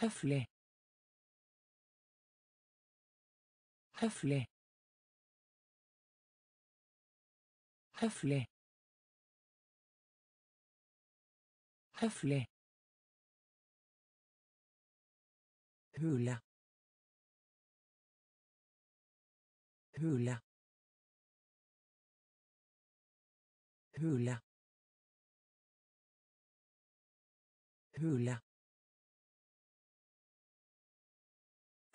حفلة. حفلة. حفلة. حفلة. هولة. هولة. هولة. هولة.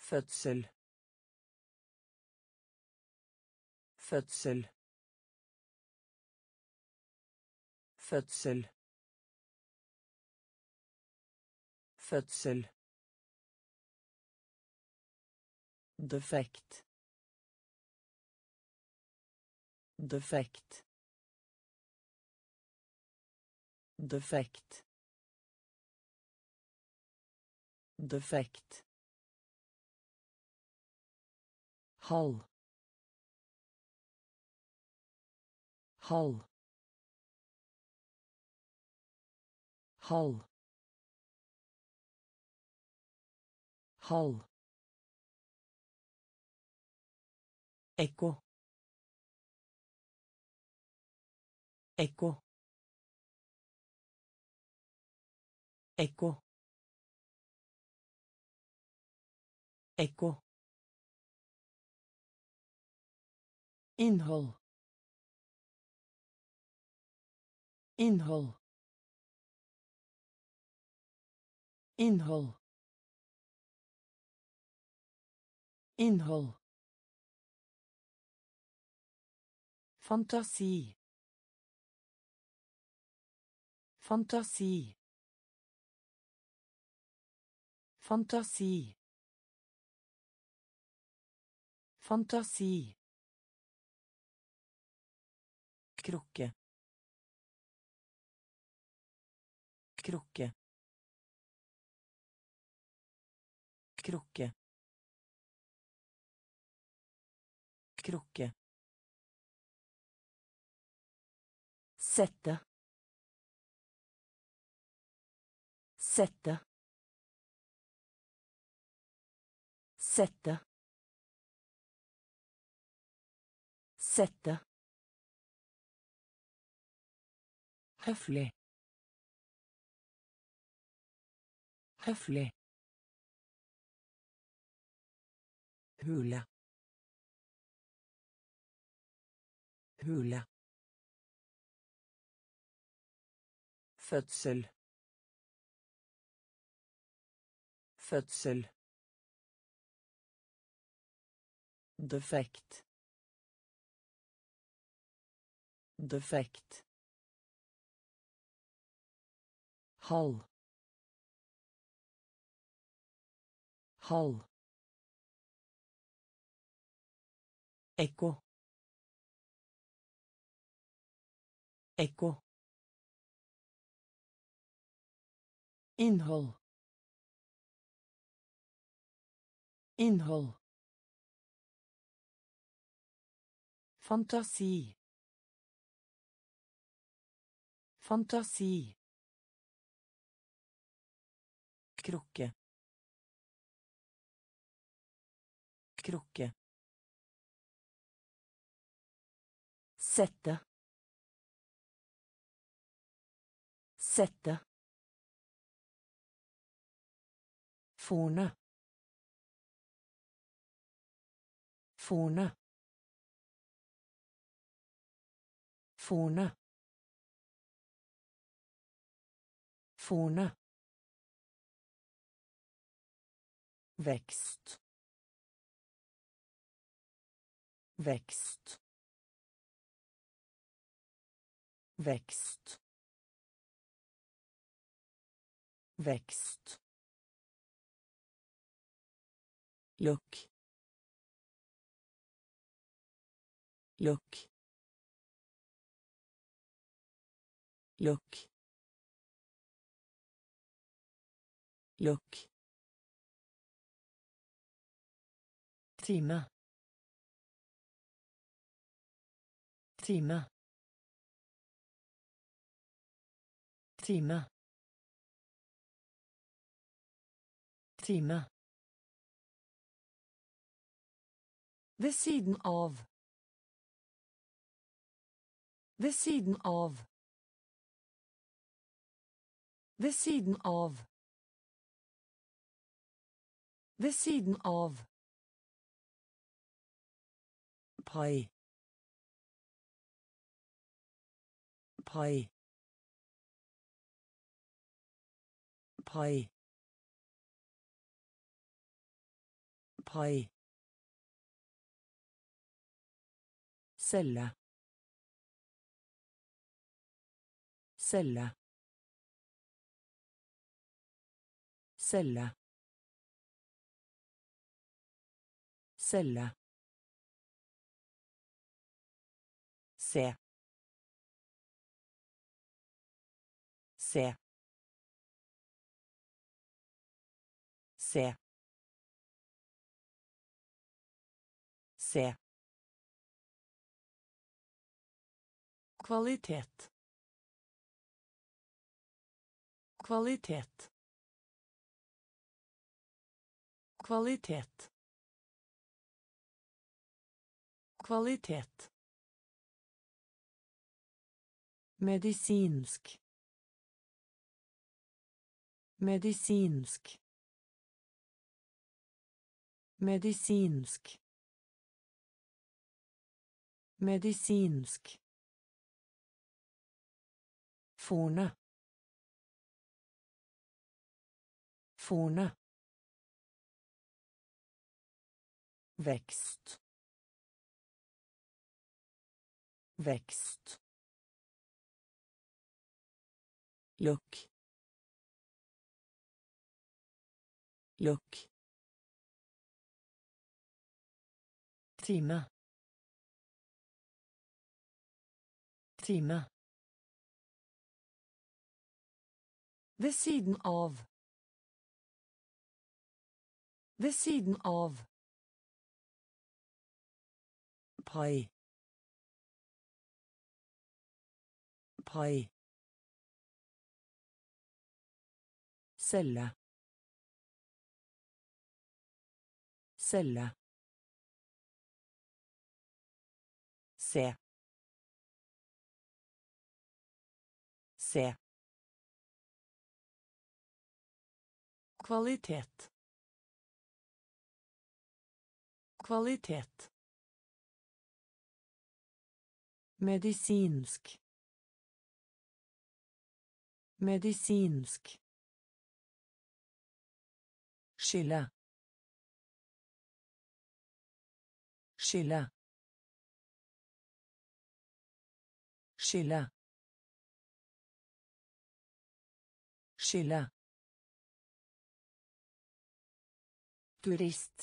Fødsel. Fødsel. Fødsel. Fødsel. Defekt. Defekt. Defekt. Defekt. Halv halv halv halv ekko. Ekko. Ekko. Ekko innhold innhold innhold innhold fantasi fantasi fantasi fantasi krukke. Krukke. Krukke. Krukke. Sette. Sette. Sette. Sette Høflig. Høflig. Hule. Hule. Fødsel. Fødsel. Defekt. Defekt. Halv halv ekko. Ekko. Innhold. Innhold. Fantasi. Fantasi krukke. Krukke. Sette. Sette. Forne. Forne. Forne. Fone. Vekst. Vekst. Vekst. Vekst. Lukk. Lukk. Lukk. Lukk. Time time time Time. Ved siden av. Ved siden av. Ved siden av. Ved siden av. Pai. Pai. Pai. Pai. Celle. Celle. Celle. Celle. Se. Se. Se. Se. Kvalitet. Kvalitet. Kvalitet. Kvalitet. Medisinsk. Medisinsk. Medisinsk. Medisinsk. Forne. Forne. Vekst. Vekst. Lukk. Lukk. Time. Time. Ved siden av. Ved siden av. Pai. Pai. Celle. Celle. Se. Se. Kvalitet. Kvalitet. Medisinsk. Medisinsk. Skille. Skille. Skille. Skille. Turist.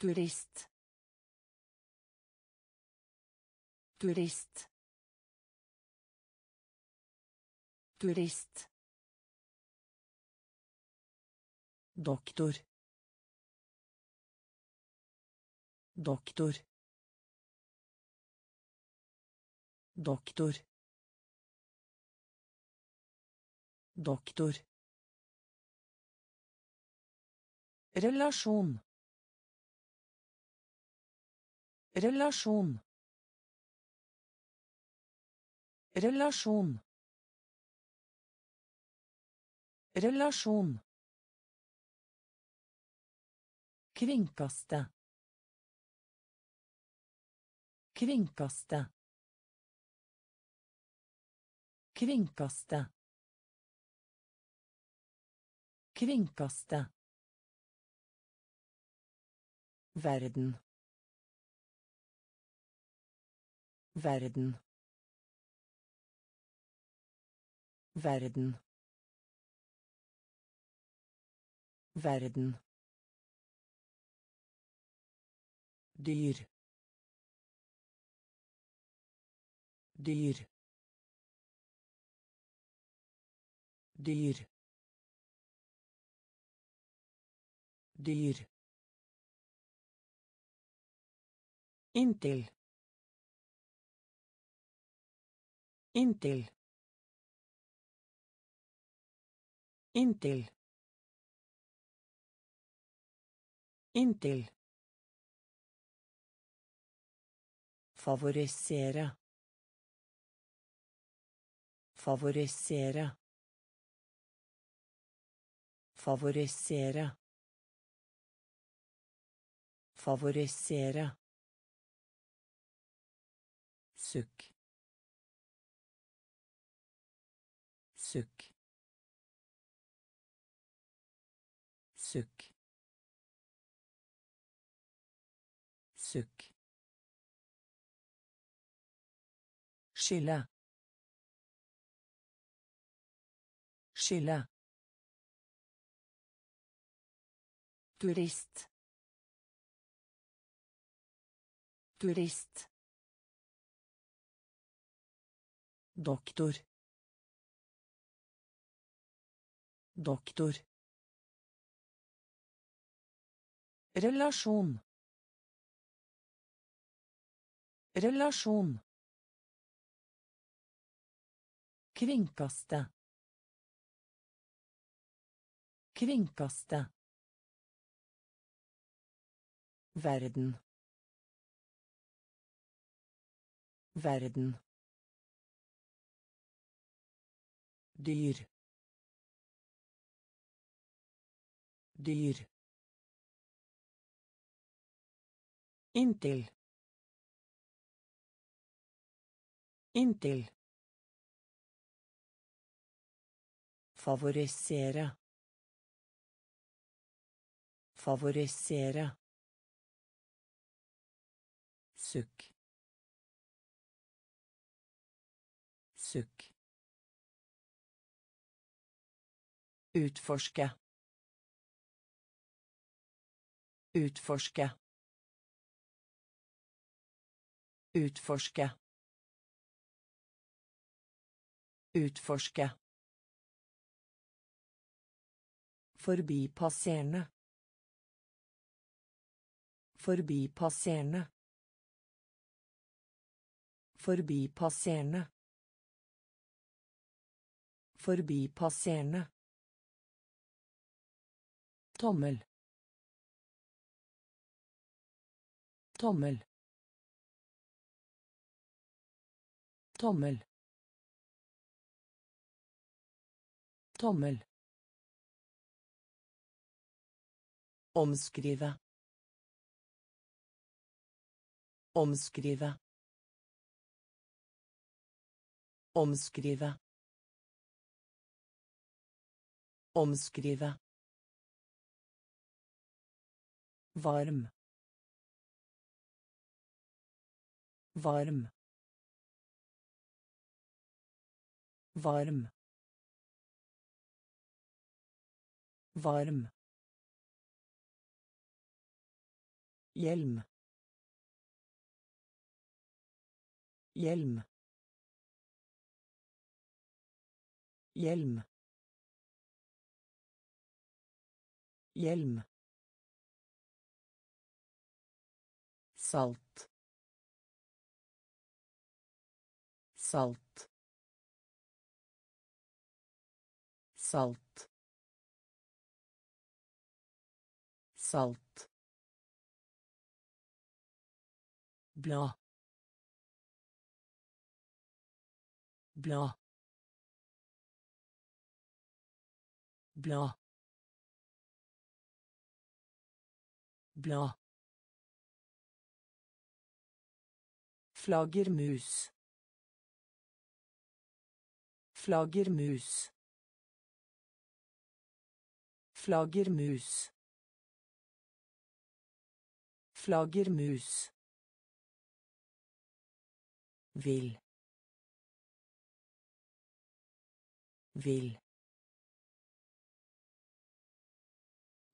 Turist. Turist. Turist. Doktor. Doktor. Doktor. Doktor. Relasjon. Relasjon. Relasjon. Relasjon. Kringkaste. Kringkaste. Kringkaste. Kringkaste. Verden. Verden. Verden. Verden. Dyr. Dyr. Dyr. Dyr. Inntil. Inntil. Inntil. Inntil. Favorisere. Favorisere. Favorisere. Favorisere. Sukk. Sukk. Sukk. Sukk. Skille. Skille. Turist. Turist. Doktor. Doktor. Relasjon. Relasjon. Kringkaste. Kringkaste. Verden. Verden. dyr dyr inntil inntil favorisere favorisere sukk sukk Utforske. Utforske. Utforske. Utforske. Forbipasserende. Forbipasserende. Forbipasserende. Forbipasserende. Tommel. Tommel. Tommel. Tommel. Omskrive. Omskrive. Omskrive. Omskrive. varm varm varm varm hjelm hjelm hjelm hjelm salt salt salt salt bla bla bla bla Flaggermus. Flaggermus. Flaggermus. Flaggermus. Vil. Vil.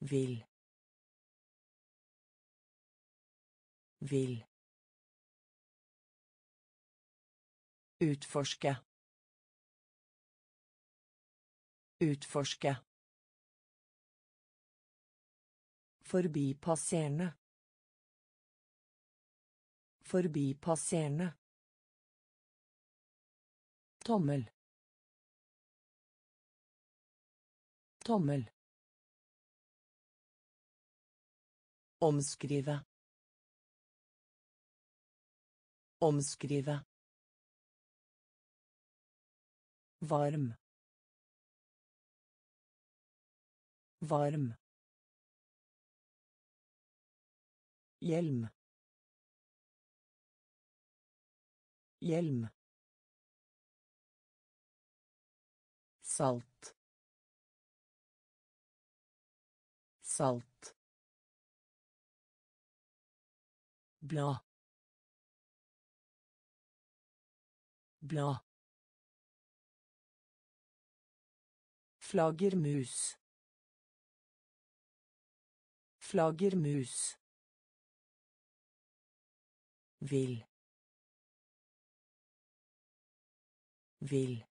Vil. Vil. Utforske. Utforske. Forbipasserende. Forbipasserende. Tommel. Tommel. Omskrive. Omskrive. Varm. Varm. Hjelm. Hjelm. Salt. Salt. Blad. Blad. Flaggermus. Flaggermus. Vil. Vil.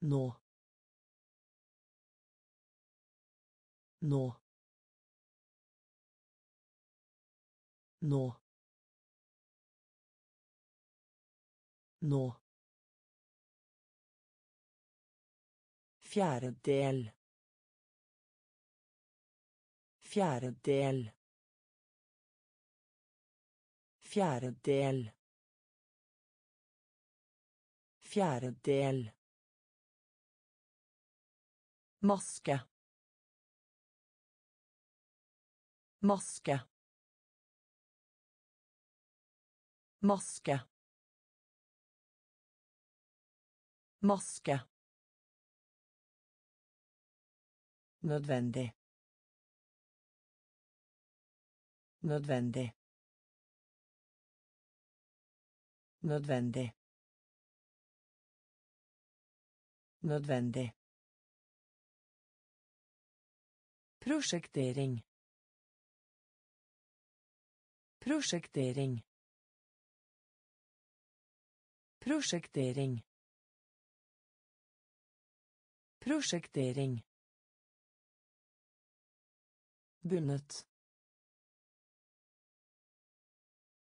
Nå. Nå. Nå. Nå. Fjerdedel. Fjerdedel. Fjerdedel. Fjerdedel. Maske. Maske. Maske. Maske. Nødvendig. Nødvendig. Nødvendig. Nødvendig. Prosjektering. Prosjektering. Prosjektering. Prosjektering. bundet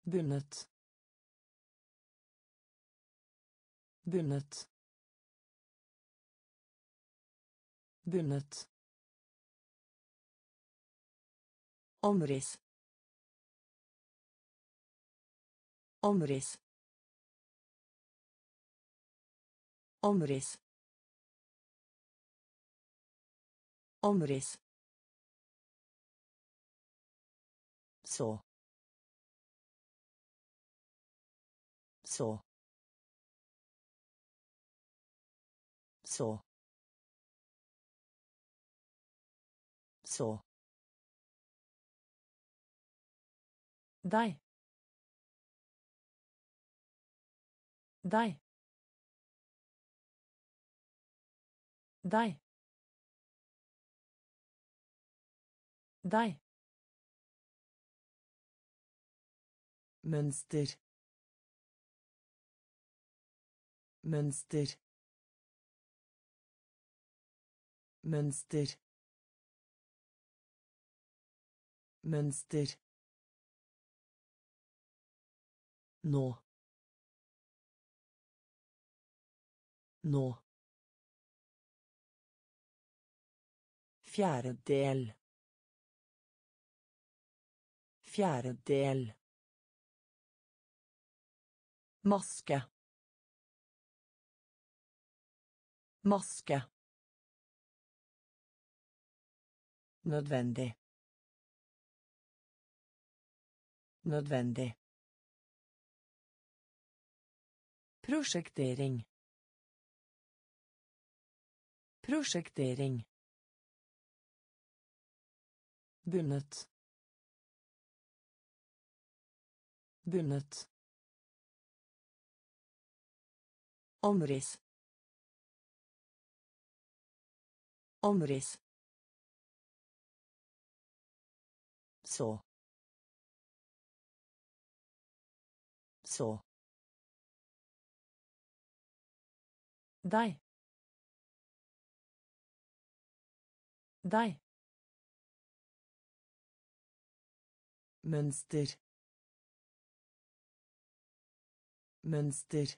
bundet bundet bundet Omris. Omris. Omris. Omris. So. So. So. So. Deg. Deg. Deg. Deg. Mønster. Mønster. Mønster. Mønster nå nå Fjerdedel. Fjerdedel. Maske. Maske. Nødvendig. Nødvendig. Prosjektering. Prosjektering. bundet bundet Omriss. Omriss. Så. Så. Deg. Deg. Mønster. Mønster.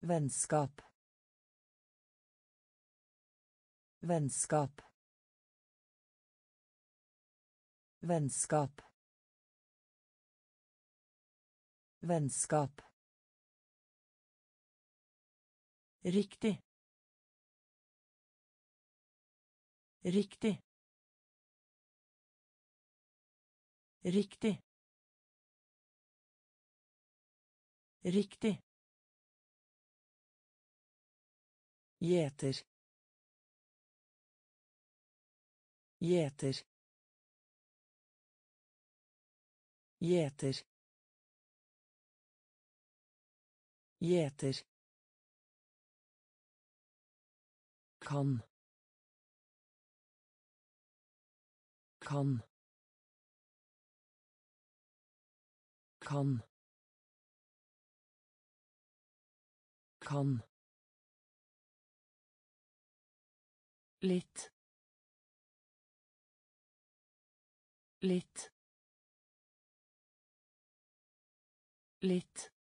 Vennskap. Vennskap. Vennskap. Vennskap. Riktig. Riktig. Riktig. Riktig. Gjeter. Gjeter. Gjeter. Gjeter. Kan. Kan. Kan. Kan. Litt. Litt. Litt.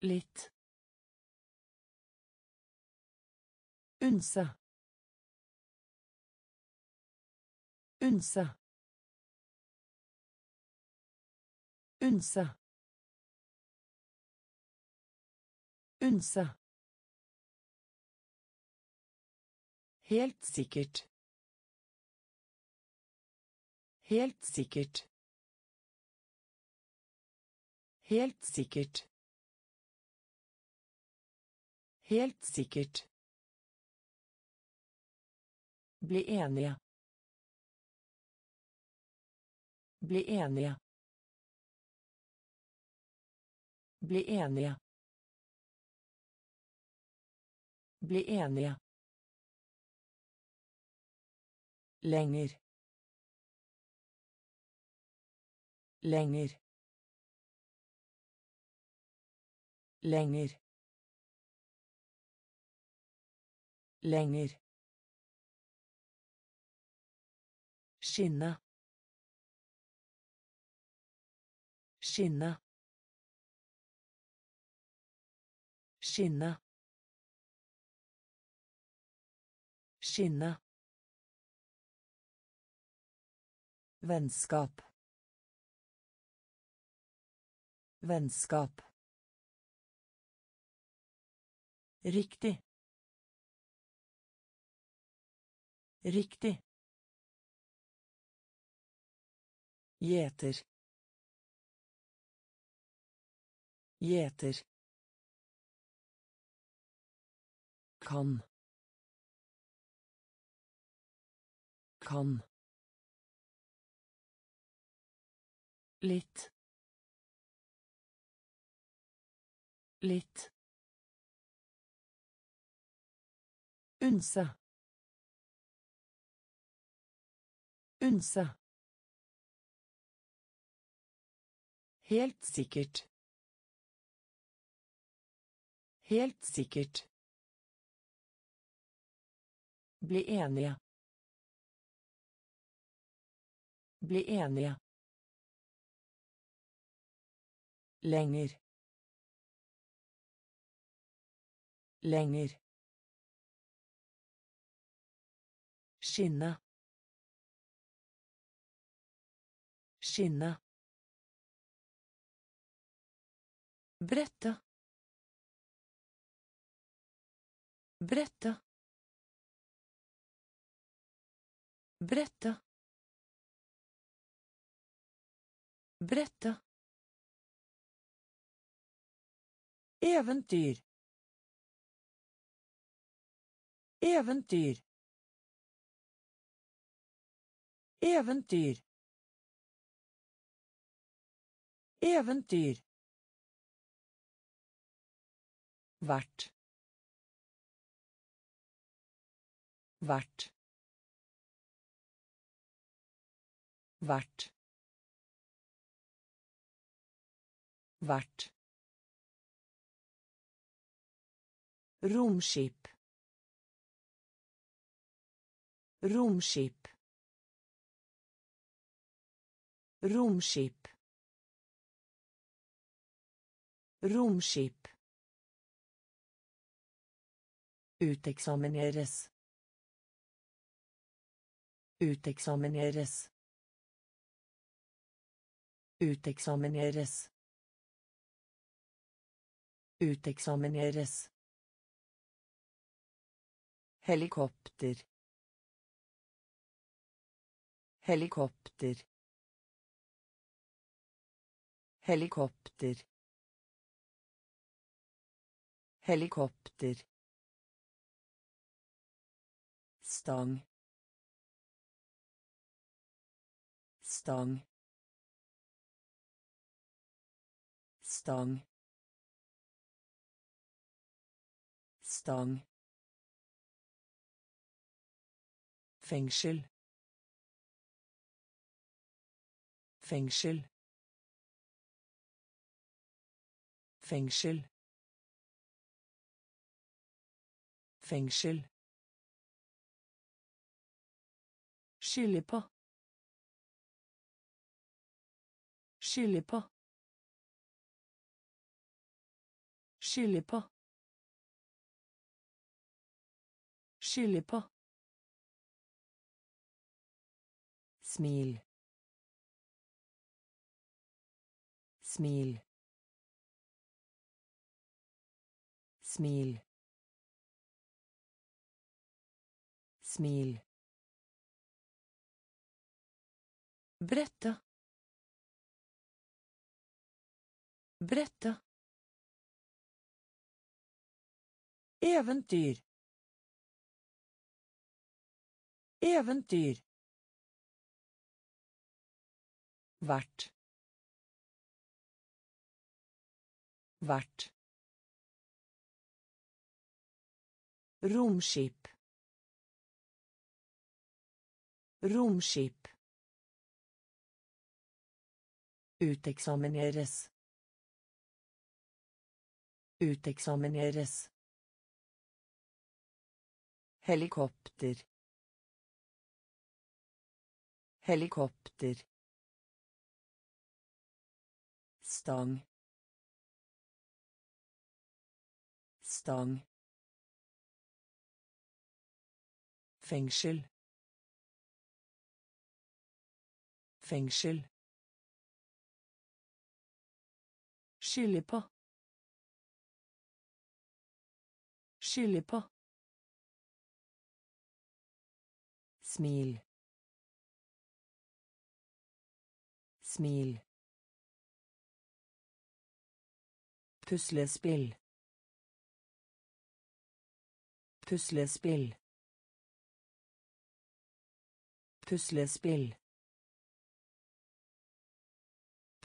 Litt. Unse. Unse. Unse. Unse. Helt sikkert. Helt sikkert. Helt sikkert. Helt sikkert. Bli enige. Bli enige. Bli enige. Bli enige. Lenger. Lenger. Lenger. Lenger. Skinne. Skinne. Skinne. Skinne. Vennskap. Vennskap. Riktig. Riktig. Gjeter. Gjeter. Kan. Kan. Litt. Litt. Unse. Unse. Helt sikkert. Helt sikkert. Bli enige. Bli enige. Lenger. Lenger. Skinne. Skinne. Brette. Brette. Brette. Brette. Eventyr. Eventyr. Eventyr. Eventyr. Vært. Vært. Vært. Vært. Romskip. Romskip. Romskip. Romskip. Uteksamineres. Uteksamineres. Uteksamineres. Uteksamineres. Helikopter. Helikopter. Helikopter. Helikopter. Stang. Stang. Stang. Stang. Fengsel. Fengsel. Fengsel. Fengsel skylde på. Skylde på. Skylde på. Skylde på. Smil. Smil. Smil. Smil brette brette eventyr eventyr Vert. Vert. Romskip. Romskip. Uteksamineres. Uteksamineres. Helikopter. Helikopter. stang stang fengsel fengsel skylde på skylde på smil smil Puslespill. Puslespill. Puslespill.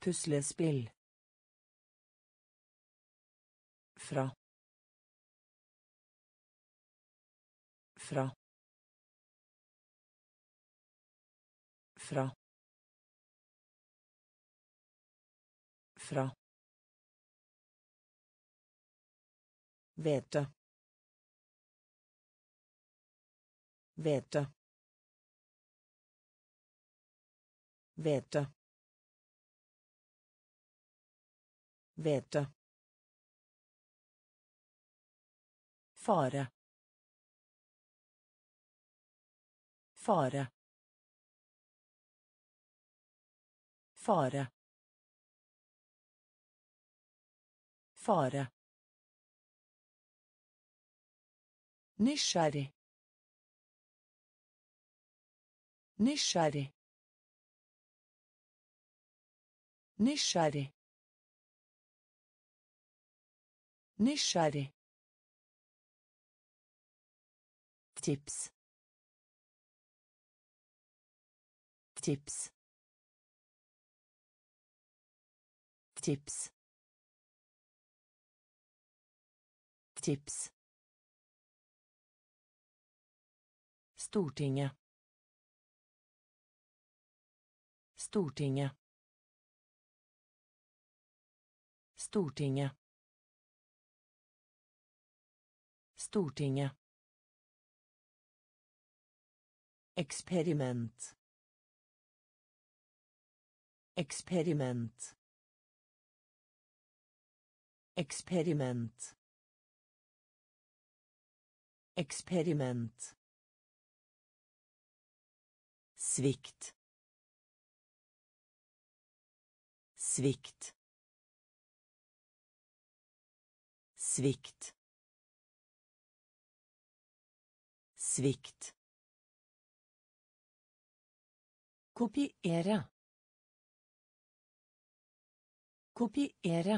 Puslespill. Fra. Fra. Fra. Fra. Hvete. Hvete. Hvete. Hvete. Fare. Fare. Fare. Fare. Nysgjerrig. Nysgjerrig. Nysgjerrig. Nysgjerrig. Tips. Tips. Tips. Tips. Stortinget. Stortinget. Stortinget. Stortinget. Eksperiment. Eksperiment. Eksperiment. Eksperiment. Svikt. Svikt. Svikt. Svikt. Kopiere. Kopiere.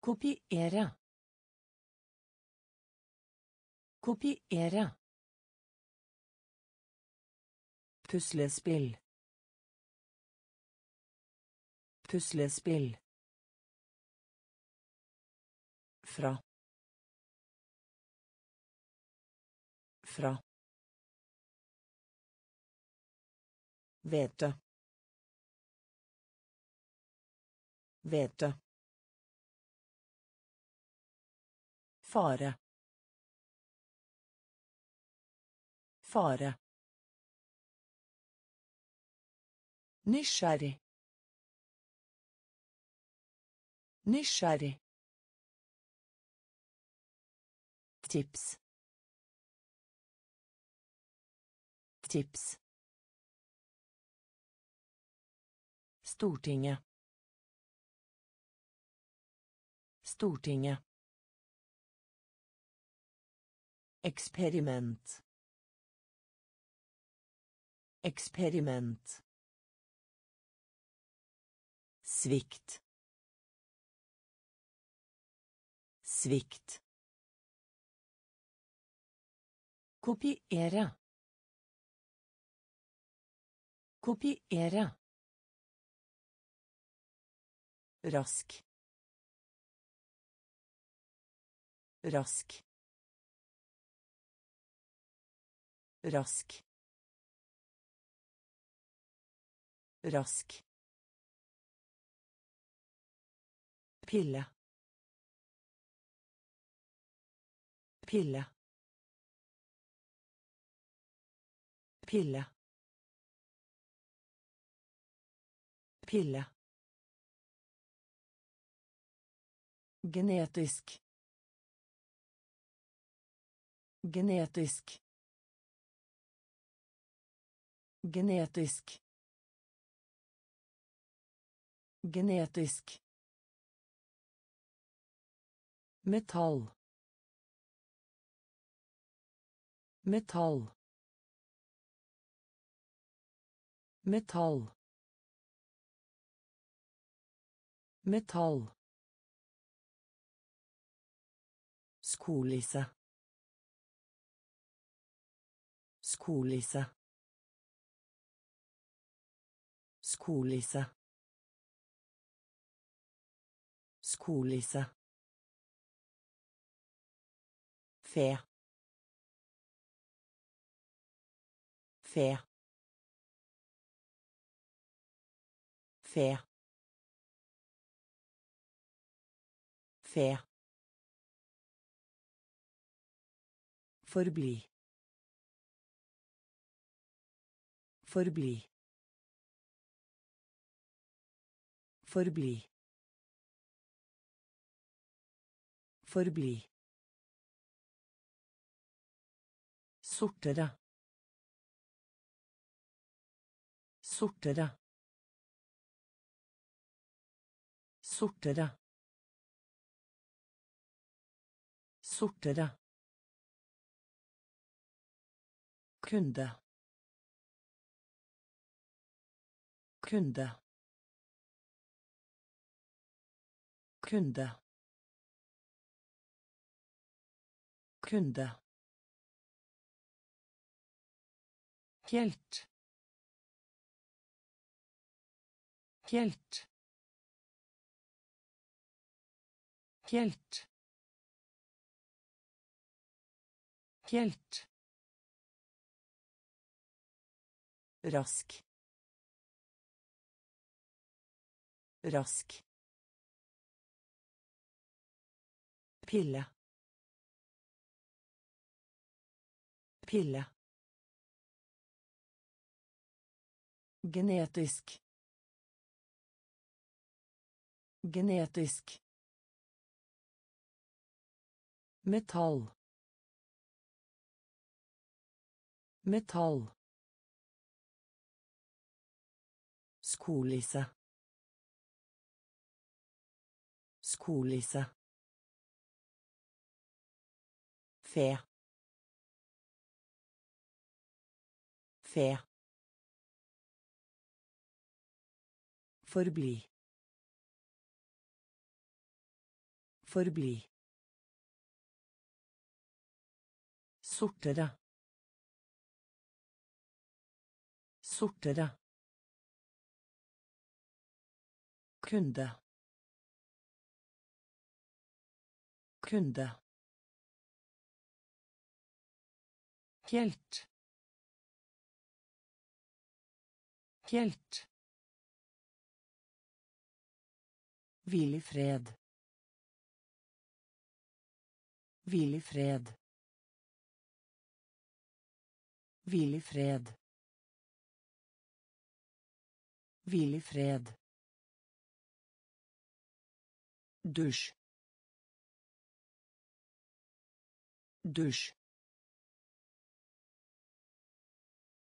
Kopiere. Kopiere. Puslespill. Puslespill. Fra. Fra. Vete. Vete. Fare. Fare. Nysgjerrig. Nysgjerrig. Tips. Tips. Stortinget. Stortinget. Eksperiment. Eksperiment. Svikt. Svikt. Kopiere. Kopiere. Rask. Rask. Rask. Rask. Pille. Pille. Pille. Pille. Genetisk. Genetisk. Genetisk. Genetisk. Metall. Metall. Metall. Metall. Skolisse. Skolisse. Skolisse. Skolisse. Fe. Fe. Fe. Fe. Forbli. Forbli. Forbli. Forbli. Sortere. Sortere. Sortere. Sortere. Kunde. Kunde. Kunde. Kunde. Helt. Helt. Helt. Helt. Rask. Rask. Pille. Pille. Genetisk. Genetisk. Metall. Metall. Skolisse. Skolisse. Fe. Fe. Forbli. Forbli. Sortere. Sortere. Kunde. Kunde. Helt. Helt. Hvil i fred. Hvil i fred. Hvil i fred. Hvil i fred. Dusj. Dusj.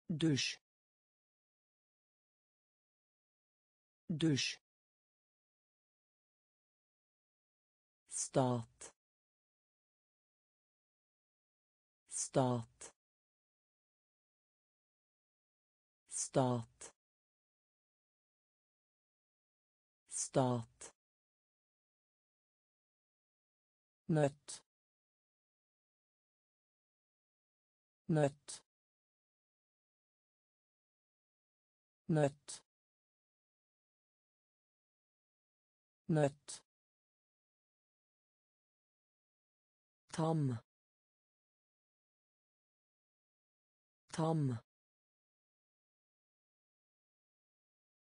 Dusj. Dusj. Stat. Stat. Stat. Stat. Nøtt nøtt nøtt nøtt tam. Tam.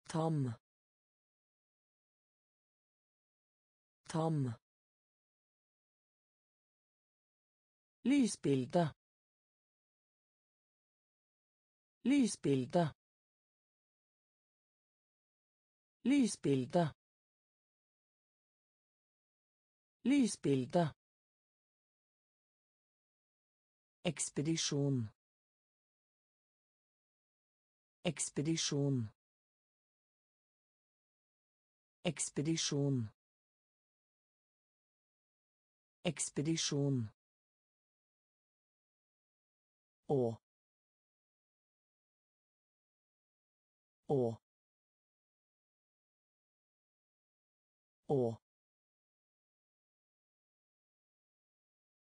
Tam. Tam Lysbilde. Lysbilde. Lysbilde. Lysbilde. Ekspedisjon. Ekspedisjon. Ekspedisjon. Ekspedisjon. Å. Å. Å.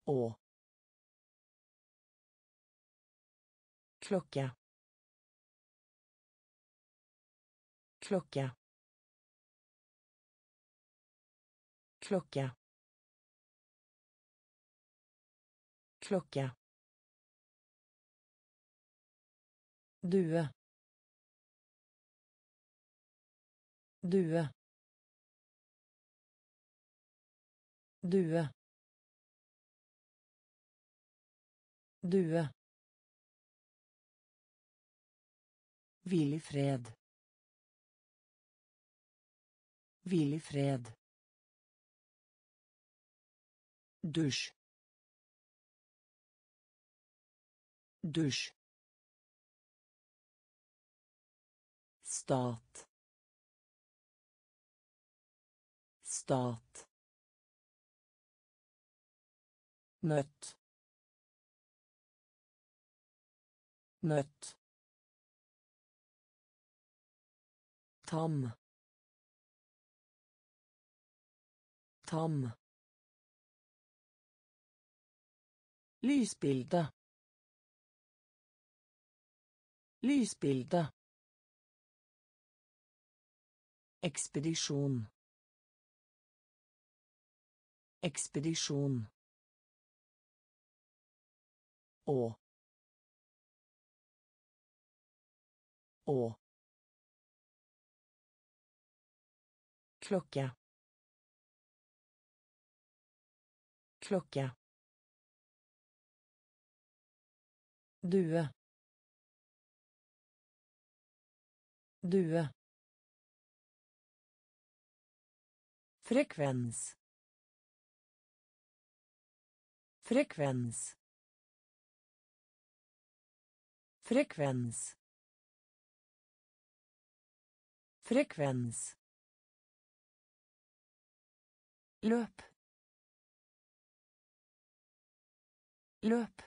Å. klokke klokke klokke klokke Due. Due. Due. Due. Hvil i fred. Hvil i fred. Dusj. Dusj. Stat. Stat. nøtt nøtt tam. Tam. Lysbilde. Lysbilde Ekspedisjon. Ekspedisjon. Å. Å. klokke klokke due due Frekvens. Frekvens. Frekvens. Frekvens. løp løp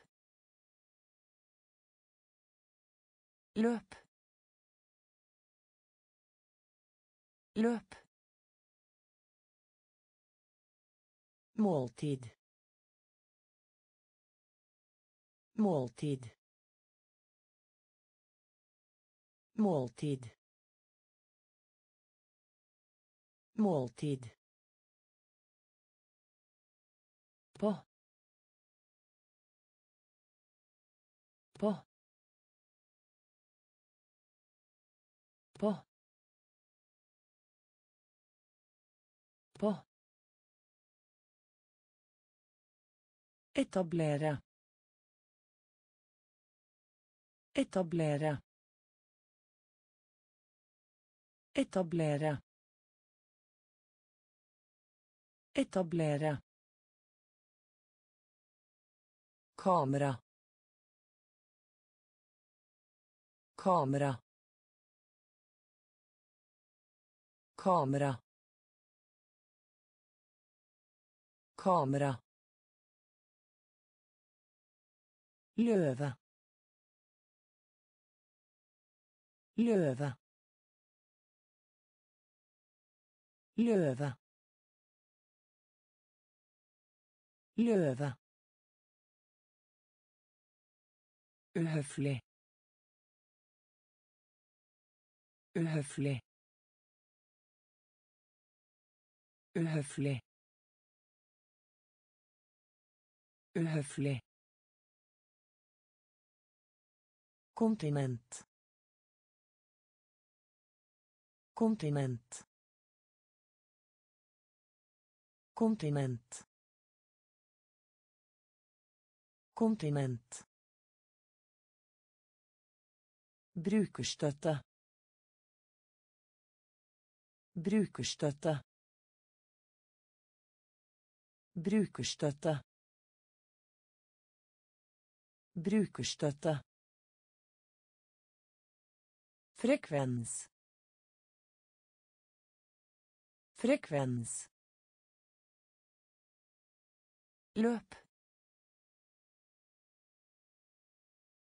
løp løp måltid. Måltid. Måltid. Måltid. På etablere. Etablere. Etablere. Etablere. Kamera. Kamera. Kamera. Kamera Löve. Löve. Löve. Löve. Uhøflig. Uhøflig. Uhøflig. Uhøflig. Kontinent kontinent kontinent kontinent brukerstøtte. Brukerstøtte. Brukerstøtte. Brukerstøtte Frekvens. Frekvens. Løp.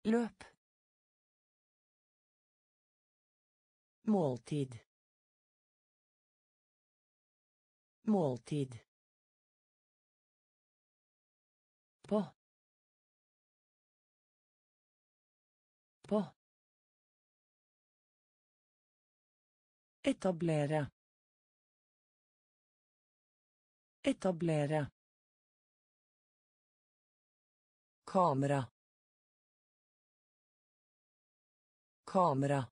Løp. Måltid. Måltid. Etablere. Etablere. Kamera. Kamera.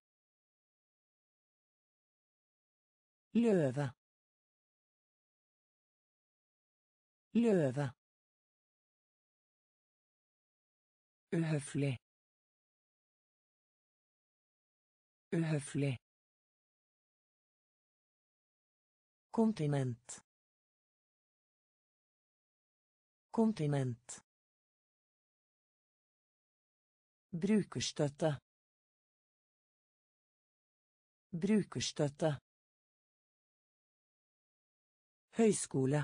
Løve. Løve. Uhøflig. Uhøflig. Kontinent. Kontinent. Brukerstøtte. Brukerstøtte. Høyskole.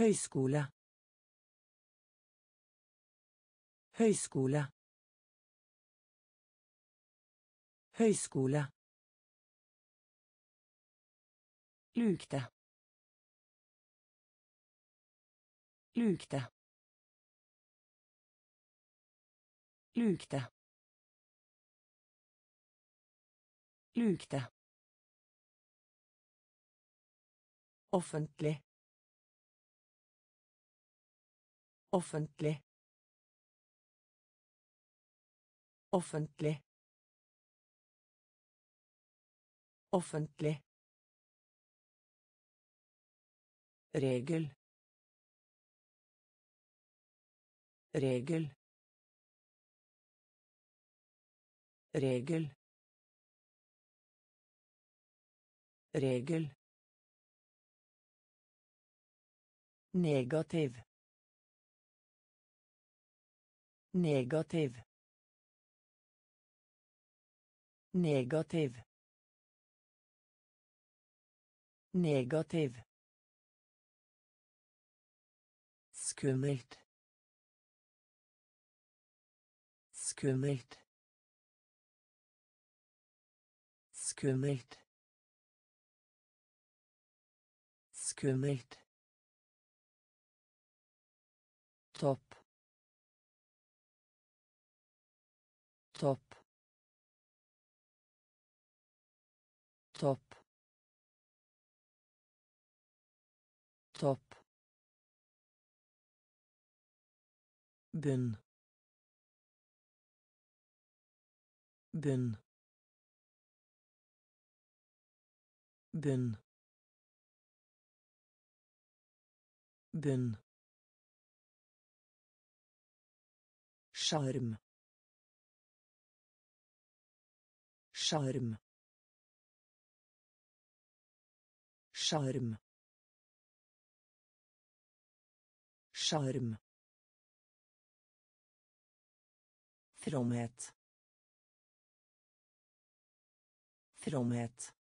Høyskole. Høyskole. Høyskole Lukte. Lukte. Lukte. Lukte. Offentlig. Offentlig. Offentlig. Offentlig. Regel. Regel. Regel. Regel. Negativ. Negativ. Negativ. Negativ skummelt. Skummelt. Skummelt. Skummelt. Topp. Topp. Topp. Topp bunn bunn bunn bunn Sjarm. Sjarm. Sjarm. Sjarm. Fromhet. Fromhet.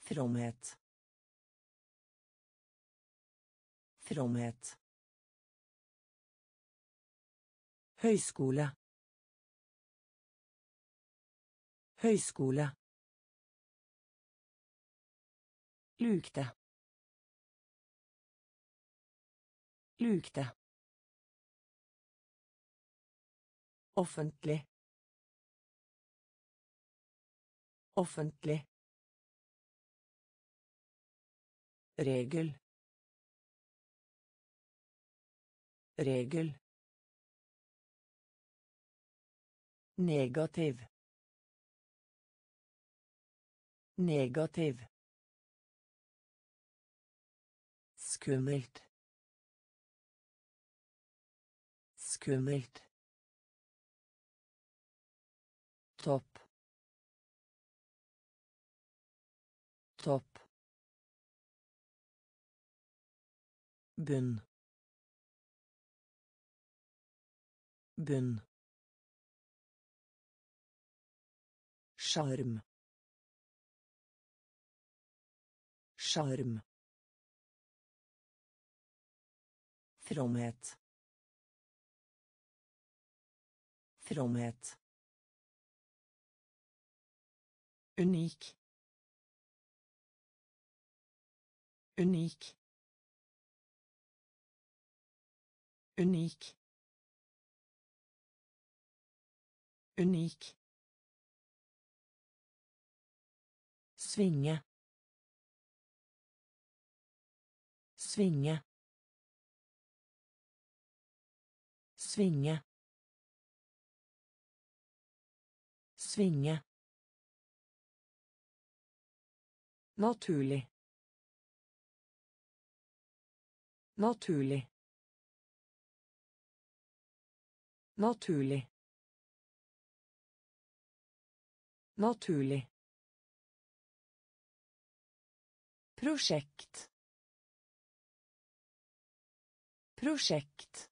Fromhet. Fromhet. Høyskole. Høyskole. Lukte. Lukte. Offentlig. Offentlig. Regel. Regel. Negativ. Negativ. Skummelt. Skummelt. Topp. Topp. Bunn. Bunn. Sjarm. Sjarm. Fromhet. Fromhet. Unik. Unik. Unik. Unik. Svinge. Svinge. Svinge. Svinge. Naturlig. Naturlig. Naturlig. Naturlig. Prosjekt. Prosjekt.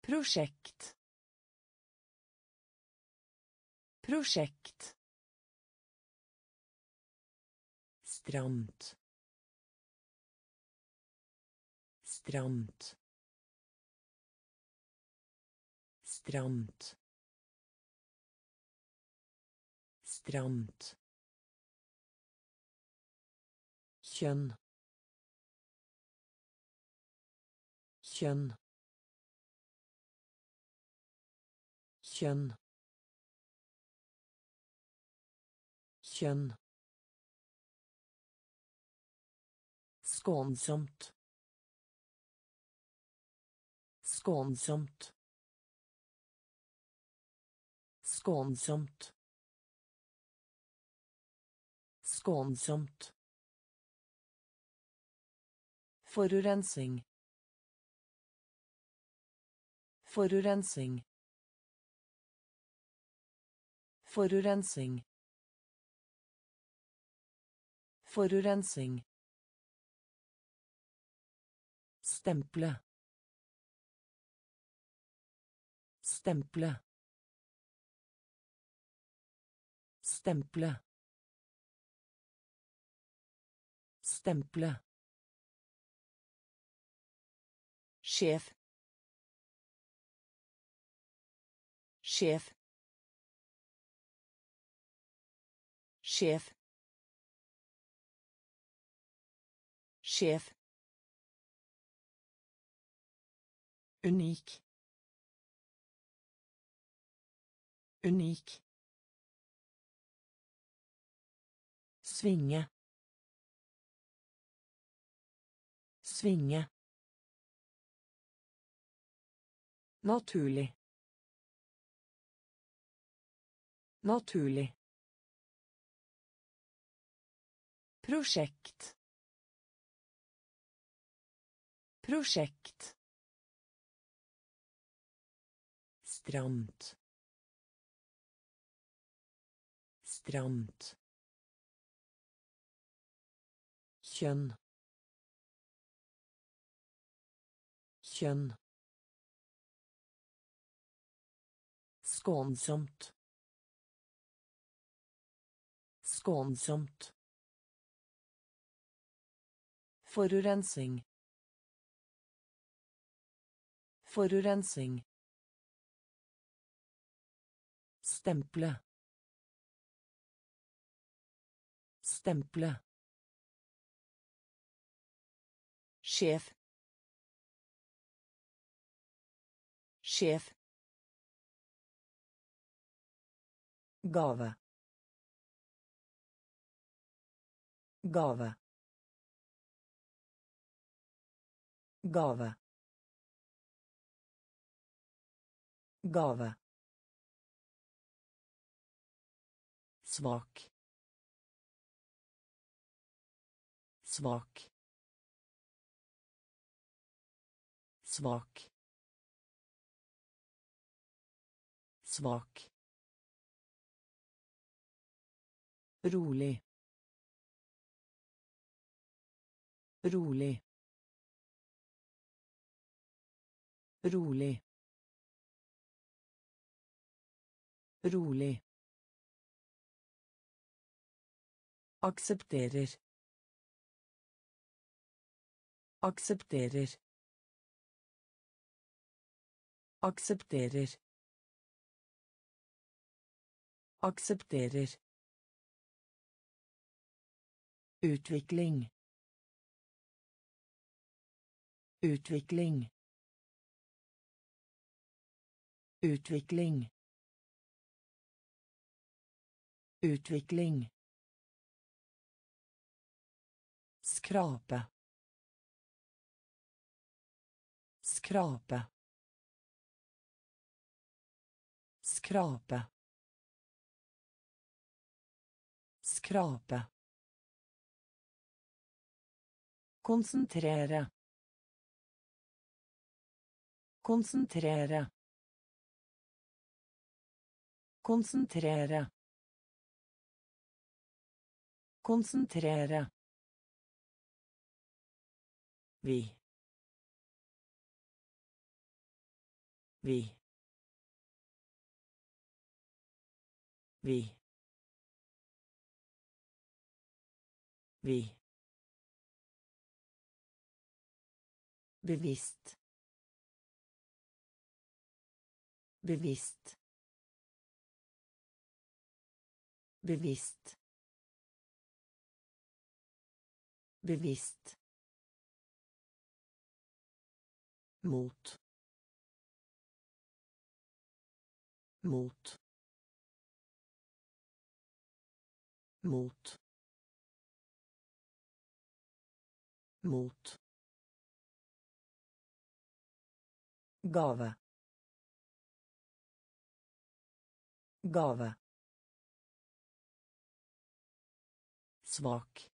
Prosjekt. Prosjekt. Stramt. Stramt. Stramt. Stramt. kjønn kjønn kjønn kjønn skånsomt skånsomt skånsomt skånsomt Forurensing. Forurensing. Forurensing. Forurensing. Stemple. Stemple. Stemple. Stemple. Sjef. Sjef. Sjef. Sjef. Unik. Unik. Svinge. Svinge. Naturlig. Naturlig. Prosjekt. Prosjekt. Stramt stramt kjønn. Kjønn. Skånsomt. Skånsomt. Forurensing. Forurensing. Stemple. Stemple. Sjef. Sjef. Gave. Gave. Gave. Gave. Svak. Svak. Svak. Svak. Rolig. Rolig. Rolig. Rolig Aksepterer. Aksepterer. Aksepterer. Aksepterer. Utvikling. Utvikling. Utvikling. Utvikling. Skrape. Skrape. Skrape. Skrape. Konsentrere. Konsentrere. Konsentrere. Konsentrere. Vi. Vi. Vi. Vi. Bevisst. Bevisst. Bevisst. Bevisst. Mot. Mot. Mot. Mot. Gave. Gave. Svak.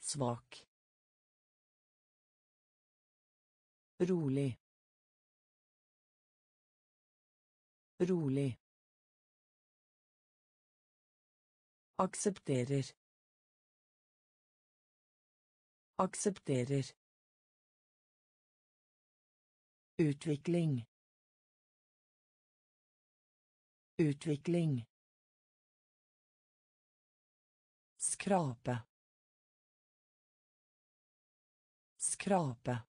Svak Rolig. Rolig. Aksepterer. Aksepterer. Utvikling. Utvikling. Skrape. Skrape.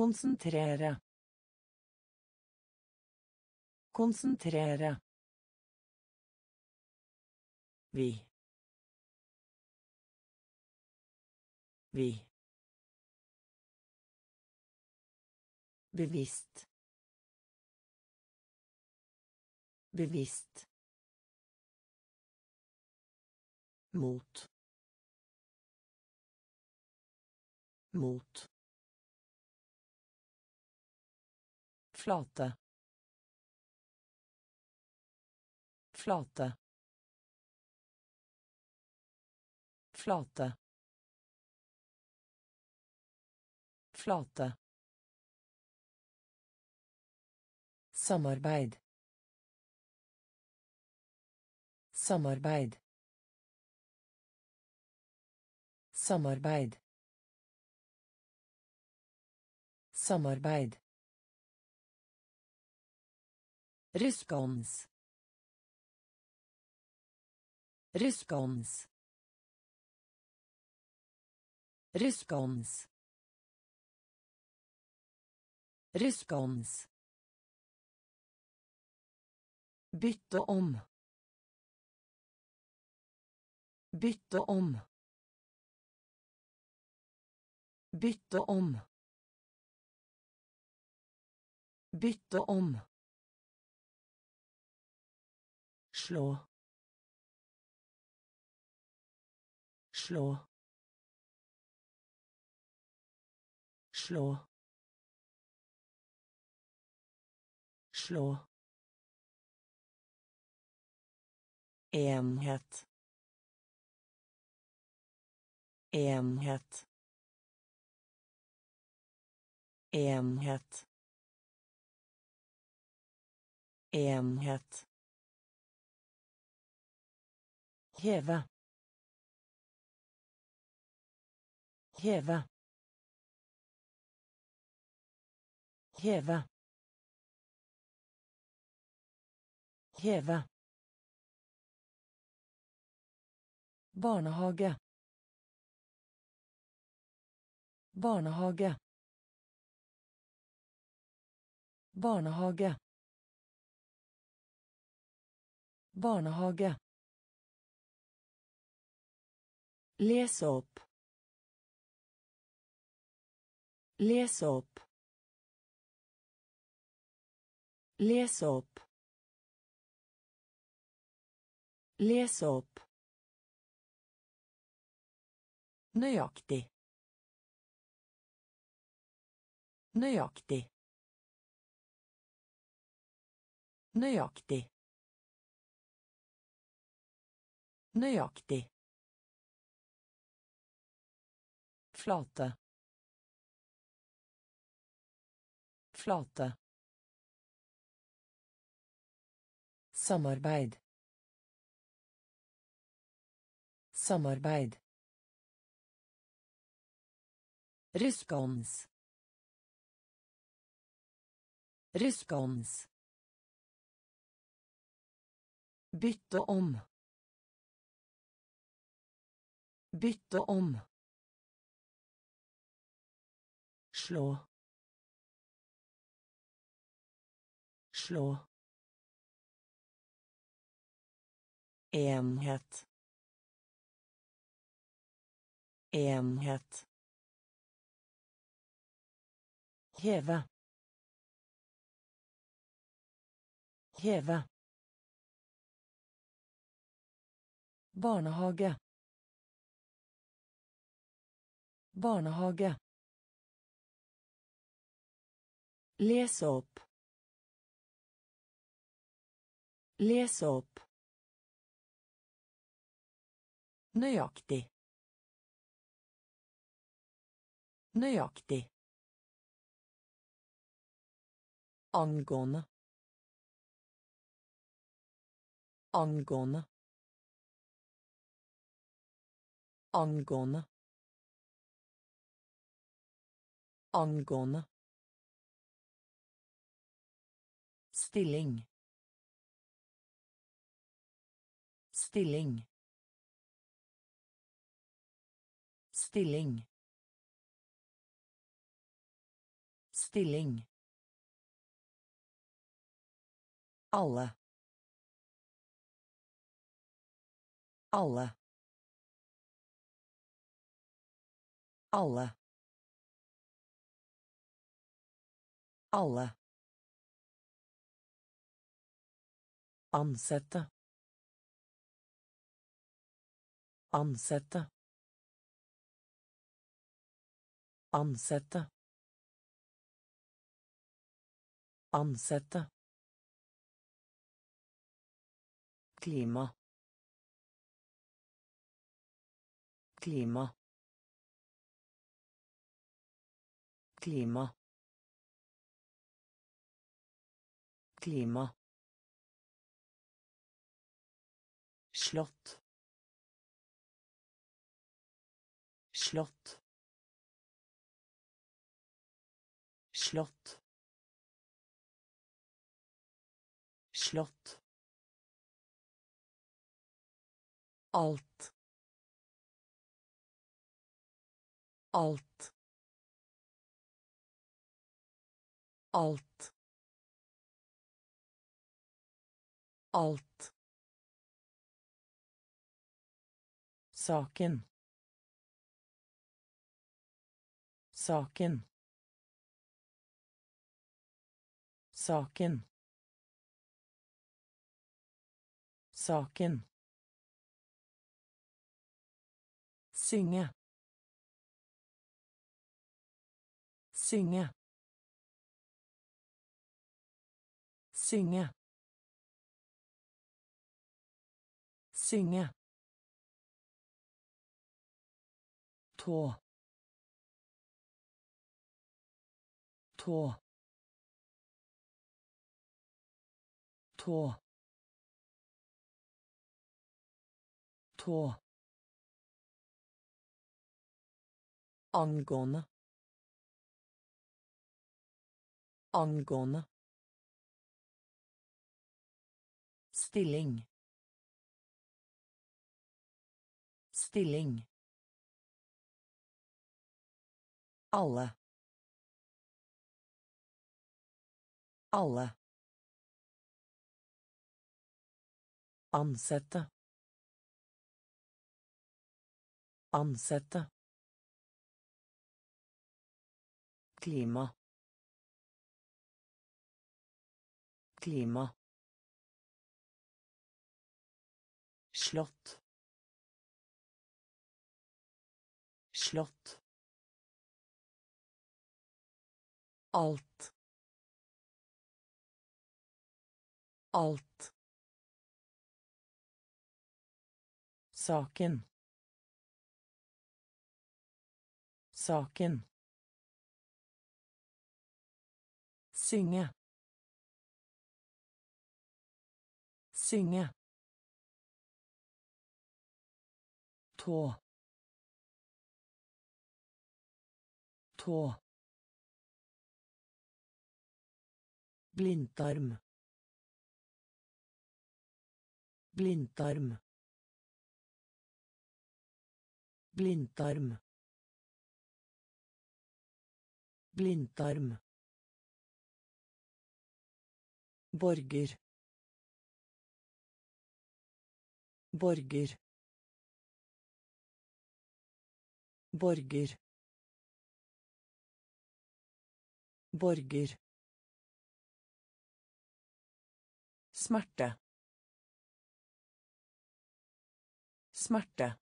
Konsentrere. Konsentrere. Vi. Vi. Bevisst. Bevisst. Mot. Mot. Flate. Flate. Flate. Flate. Samarbeid. Samarbeid. Samarbeid. Samarbeid. Respons. Respons. Respons. Respons. Bytte om. Bytte om. Bytte om. Bytte om. Slå. Slå. Slå. Slå. Enhet. Enhet. Enhet. Enhet. Heve. Heve. Heve. Heve. Barnehage. Barnehage. Barnehage. Barnehage. Les opp. Les opp. Les opp. Nøyaktig. Nøyaktig. Nøyaktig. Nøyaktig. Flate. Flate. Samarbeid. Samarbeid. Respons. Respons. Bytte om. Bytte om. Slå. Slå. Enhet. Enhet. Heve. Heve. Barnehage. Barnehage. Les opp. Les opp. Nøyaktig. Nøyaktig. angående angående angående angående stilling. Stilling. Stilling. Stilling. Alle. Alle. Alle. Alle ansette ansette ansette ansette klima klima klima klima slott. Slott. Slott. Slott. Alt. Alt. Alt. Alt Saken. Saken. Saken. Saken. Synge. Synge. Synge. Synge. Tå. Tå. Tå. Tå. Angående. Angående. Stilling. Stilling alle alle ansette ansette klima klima slott slott alt. Alt. Saken. Saken. Synge. Synge. Tå. Tå blindtarm. Blindtarm. Blindtarm. Blindtarm. Borger. Borger. Borger. Borger smerte. Smerte.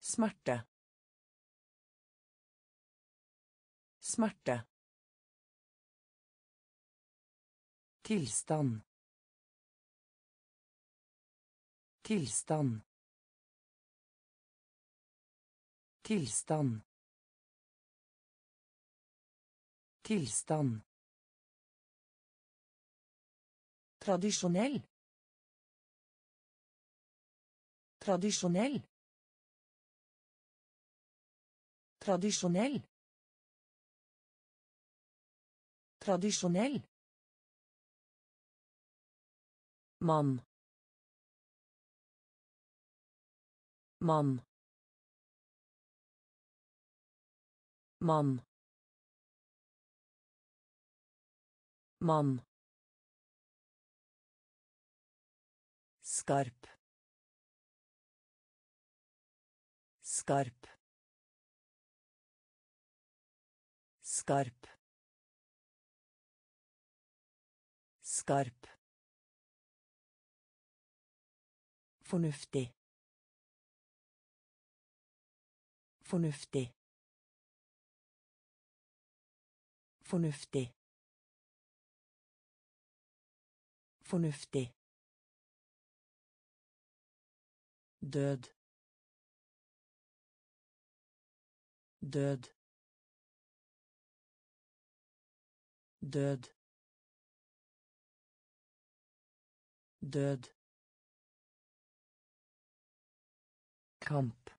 Smerte. Smerte. Tilstand. Tilstand. Tilstand. Tilstand. Tradisjonell. Tradisjonell. Tradisjonell. Tradisjonell. Mann. Mann. Mann. Mann. Skarp. Skarp. Skarp. Skarp. Fornuftig. Fornuftig. Fornuftig. Fornuftig. Død. Død. Død. Død. kamp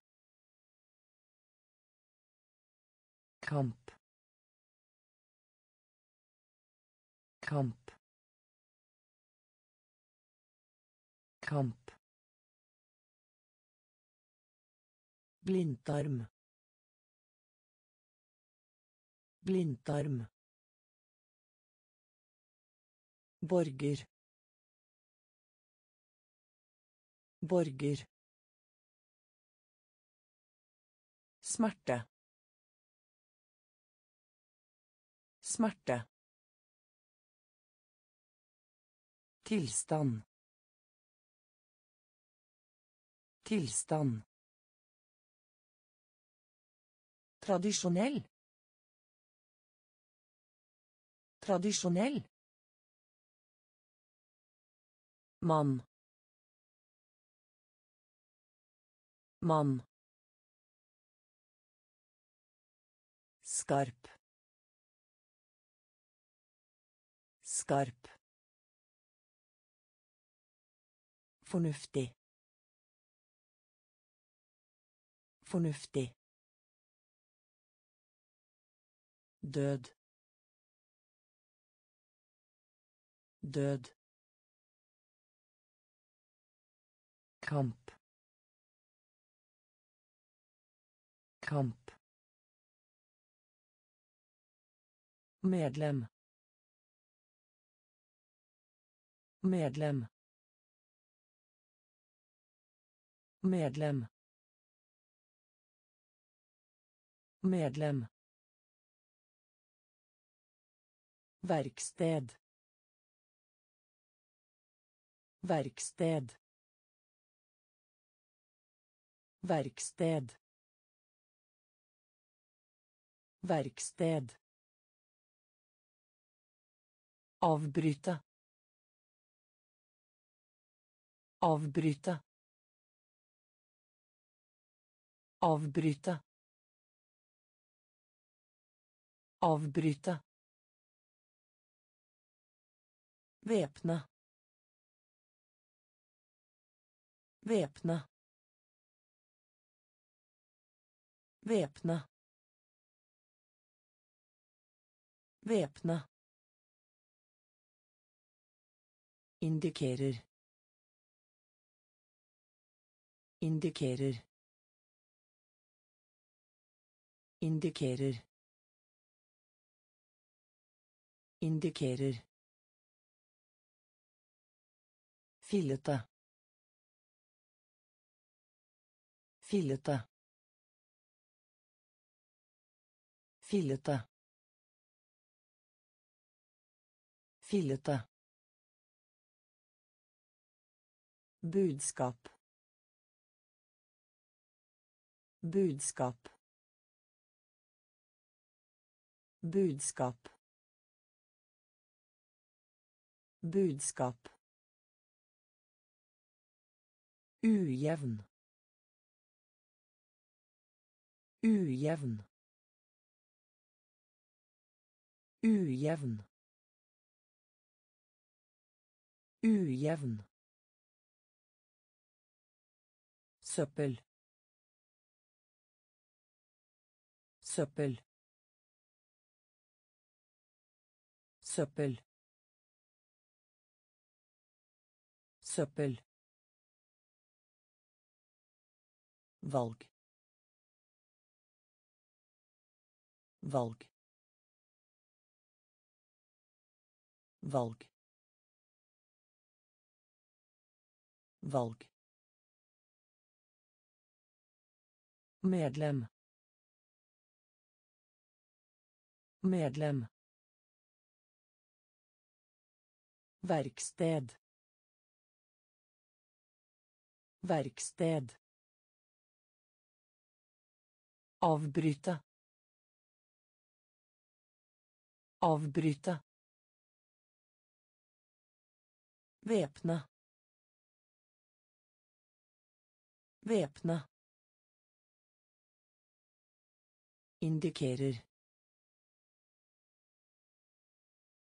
kamp kamp kamp blindtarm blindtarm borger borger Smerte. Smerte. Tilstand. Tilstand. Tradisjonell. Tradisjonell. Mann. Mann. Skarp. Skarp. Fornuftig. Fornuftig. Død. Død. Kamp. Kamp. Medlem. Medlem. Medlem. Medlem. Verksted. Verksted. Verksted. Verksted. Avbryte. Avbryte. Avbryte. Avbryte. Væpne. Væpne. Væpne. Væpne. indikerer indikerer indikerer indikerer fillete fillete fillete fillete Budskap. Budskap. Budskap. Budskap. Ujevn. Ujevn. Ujevn. Ujevn. Søppel. Søppel. Søppel. Søppel. Valg. Valg. Valg. Valg. Medlem. Medlem. Verksted. Verksted Avbryte. Avbryte. Væpne. Væpne. Indikerer.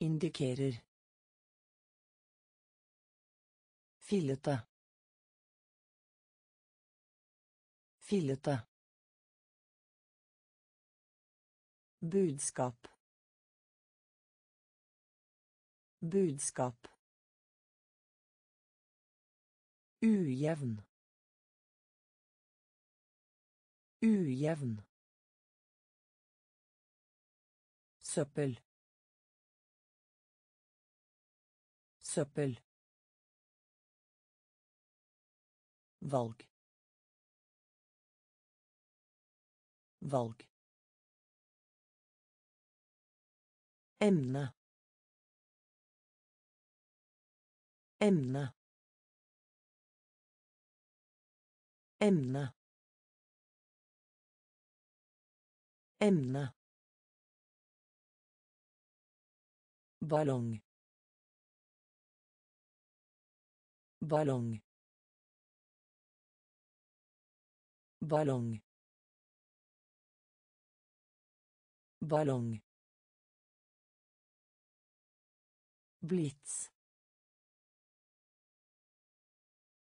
Indikerer. Fillete. Fillete. Budskap. Budskap. Ujevn. Ujevn. Søppel. Søppel. valg valg Emne. Emne. Emne. Emne. ballong ballong ballong ballong Blitz.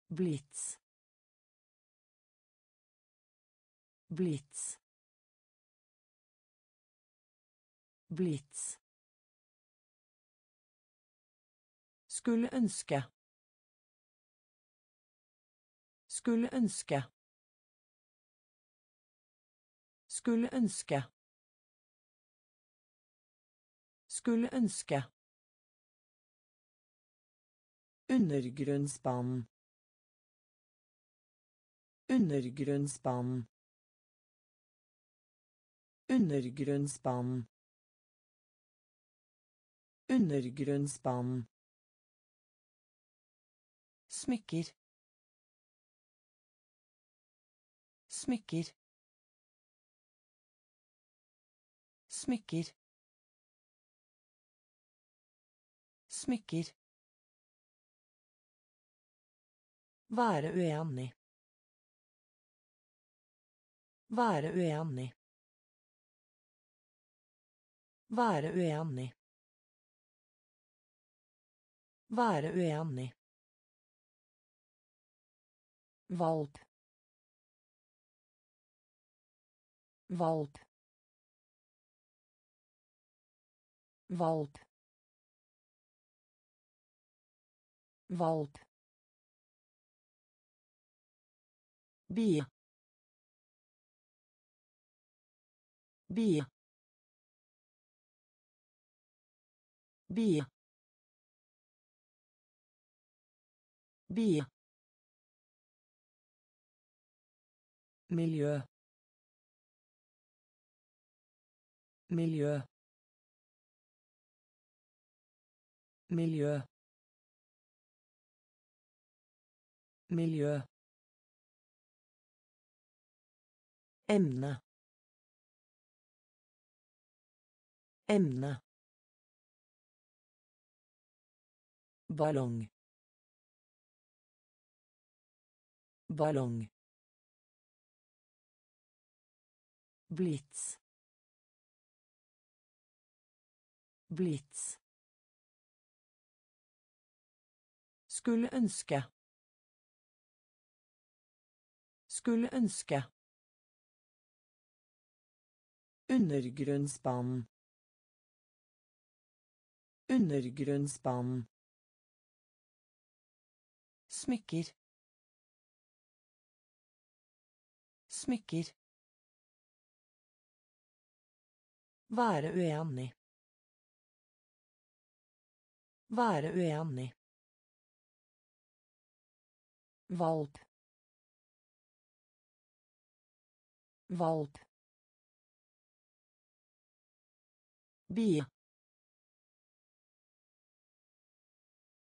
Blitz. Blitz. Blitz. Skulle ønske. Skulle ønske. Skulle ønske. Skulle ønske. Undergrunnsbanen. Undergrunnsbanen. Undergrunnsbanen. Undergrunnsbanen. Smykker. Smykker. Smykker. Smykker. Være uenig. Være uenig. Være uenig. Være uenig. Valp. Valp. Valp. Valp. Bie. Bie. Bie. Bie. Miljø. Miljø. Miljø. Miljø. Emne. Emne. Ballong. Ballong. Blitz. Blitz. Skulle ønske. Skulle ønske. Undergrunnsbanen. Undergrunnsbanen. Smykker. Smykker. Være uenig. Være uenig. Valp. Valp. Bie.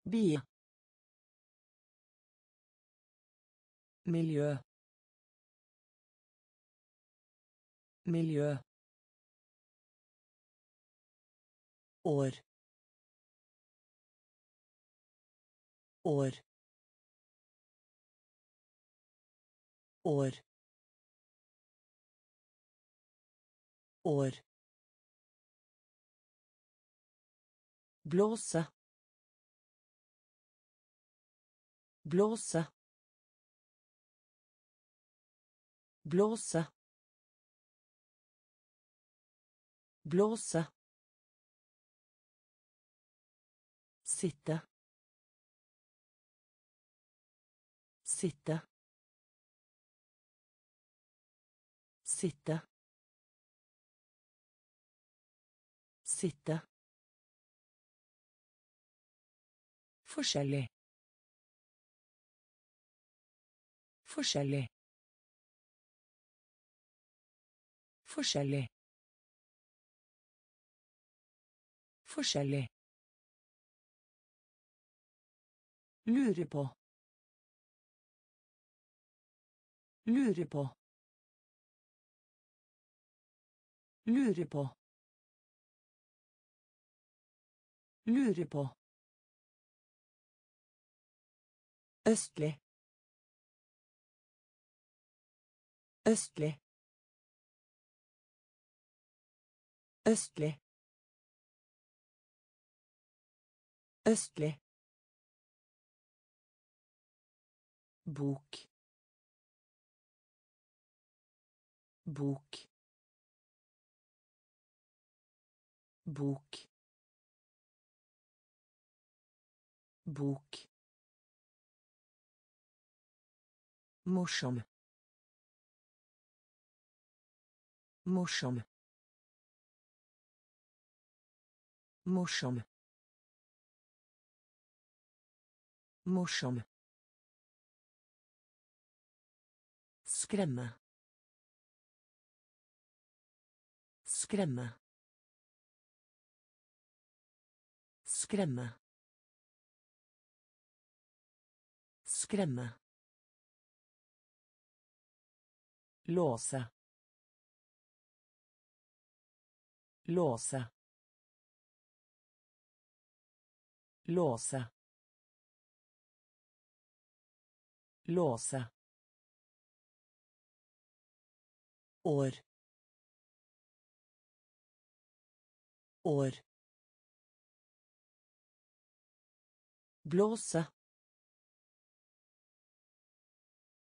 Bie. Miljø. Miljø. år år år år blåse. Blåse. Blåse. Blåse. Sitte. Sitte. Sitte. Sitte forskjellig forskjellig forskjellig forskjellig Lure på. Lure på. Lure på. Lure på. Østlig. Østlig. Østlig. Østlig. bok bok bok bok morsom morsom morsom morsom Skremme. Skremme. Skremme. Skremme. Låse. Låse. Låse. Låse. år år blåse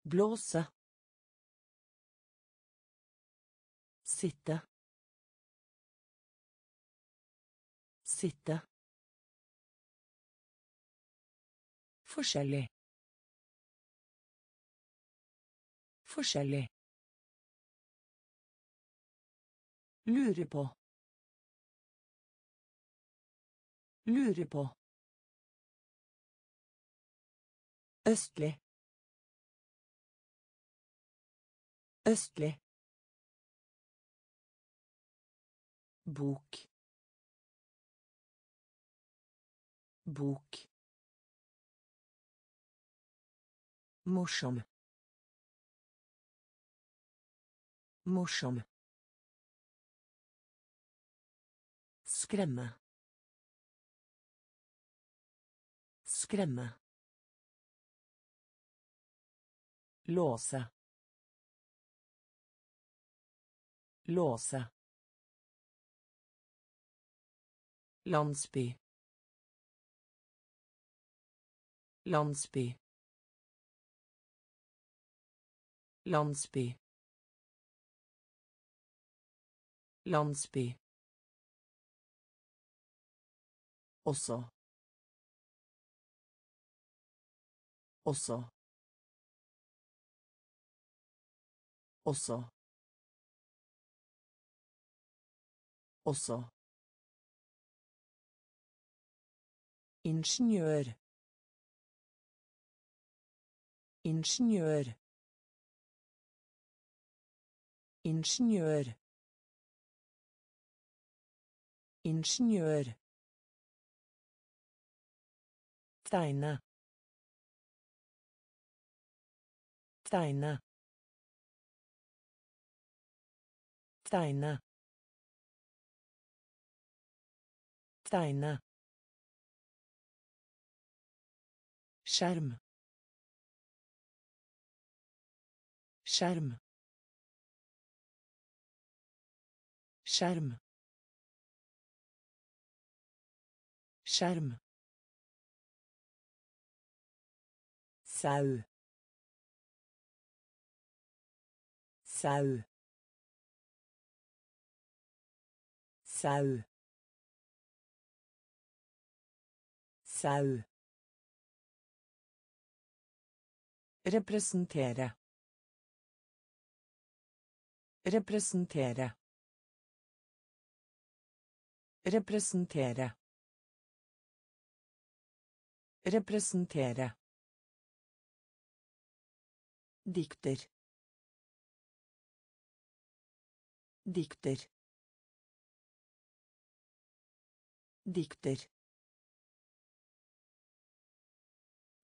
blåse sitte sitte forskjellig forskjellig Lure på. Lure på. Østlig. Østlig. Bok. Bok. Morsom. Morsom. Skremme. Skremme. Låse. Låse. Landsby. Landsby. Landsby. Landsby. Også. Også. Også. Også ingeniør. Ingeniør. Ingeniør. Ingeniør. Tegne. Tegne. Tegne. Tegne skjerm skjerm skjerm skjerm sau sau sau sau Representere. Representere. Representere. Representere. Dikter. Dikter. Dikter.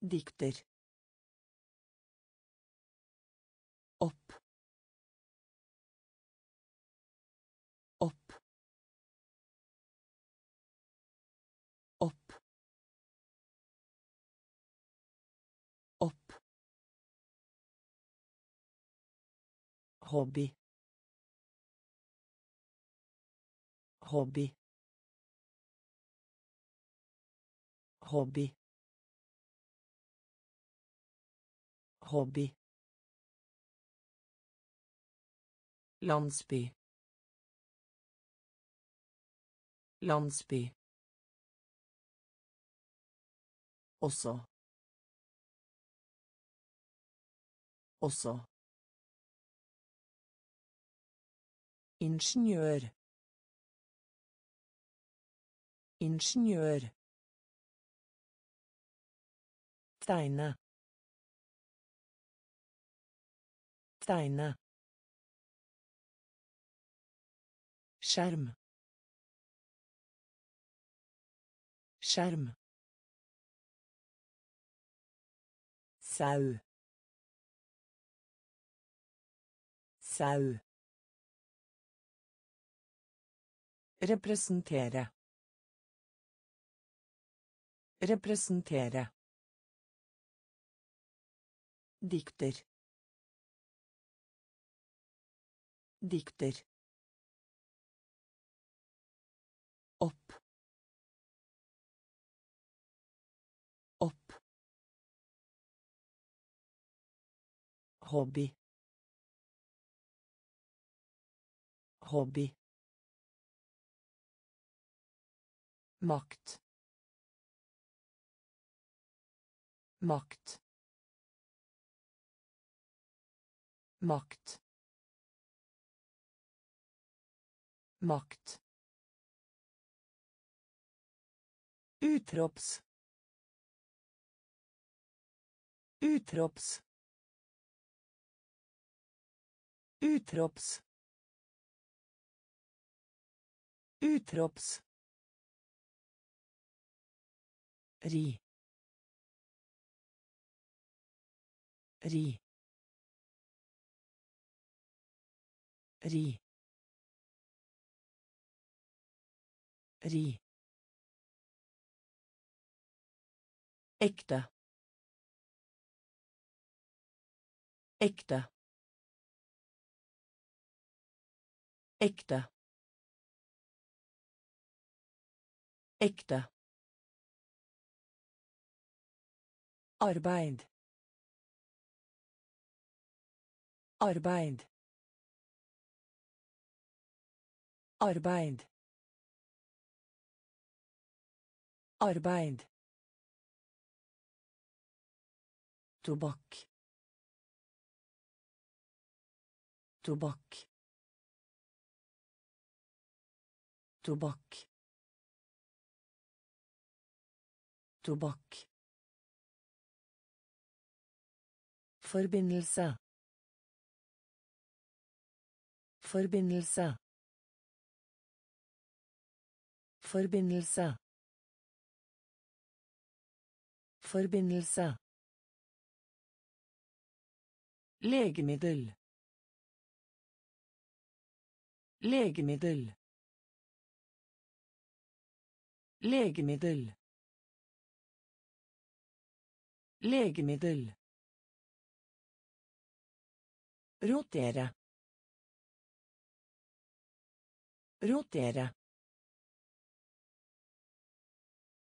Dikter. Hobby. Hobby. Hobby. Hobby. Landsby. Landsby. Også. Også ingeniør. Ingeniør. Tegne. Tegne. Skjerm. Skjerm. Sau. Sau Representere. Representere. Dikter. Dikter. Opp. Opp. Hobby. Hobby. Makt. Makt. Makt. Makt. Utrops. Utrops. Utrops. Utrops ri. Ri. Ri. Ri. Ekte. Ekte. Ekte. Ekte. Arbeid. Arbeid. Arbeid. Arbeid. Tobakk. Tobakk. Tobakk. Tobakk. Forbindelse. Forbindelse. Forbindelse. Forbindelse. Legemiddel. Legemiddel. Legemiddel. Legemiddel. Rotere. Rotere.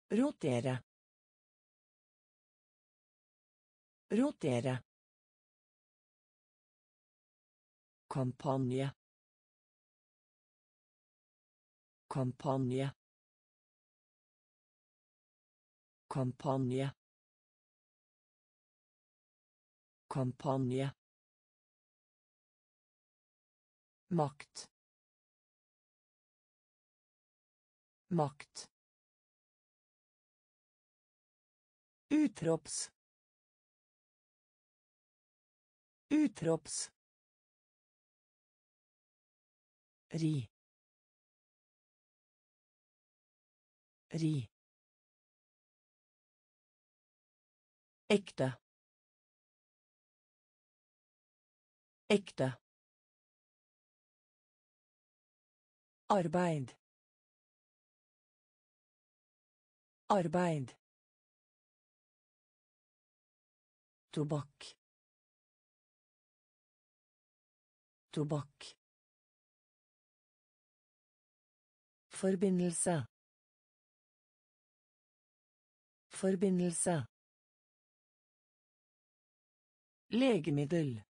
Rotere. Rotere. Kampanje. Kampanje. Kampanje. Kampanje. Makt. Makt. Utrops. Utrops. Ri. Ri. Ekte. Ekte. Arbeid. Arbeid. Tobakk. Tobakk. Forbindelse. Forbindelse. Legemiddel.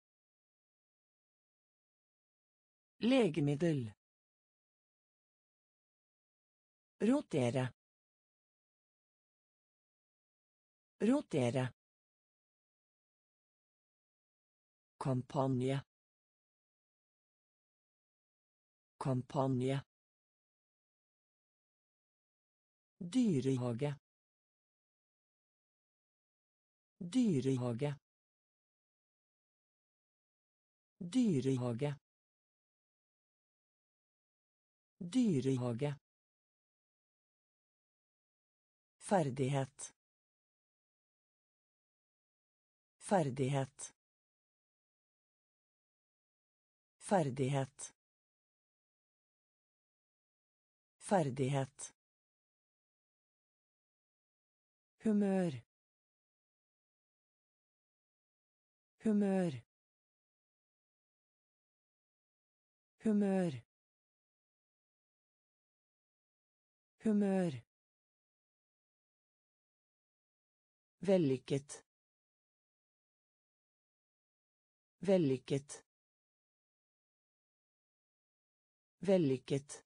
Legemiddel. Rotere. Rotere. Kampanje. Kampanje. Dyrehage. Dyrehage. Dyrehage. Dyrehage. Ferdighet. Ferdighet. Ferdighet. Ferdighet. Humør. Humør. Humør. Humør. Vellykket. Vellykket. Vellykket.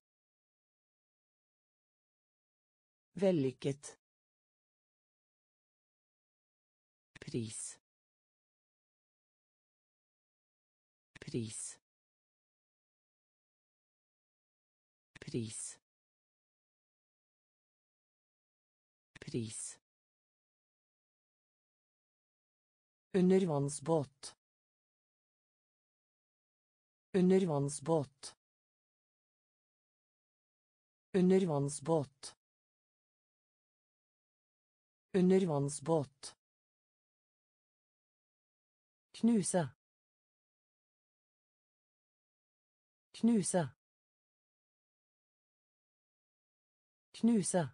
Vellykket. Pris. Pris. Pris. Pris. Undervannsbåt. Undervannsbåt. Undervannsbåt. Undervannsbåt. Knuse. Knuse. Knuse.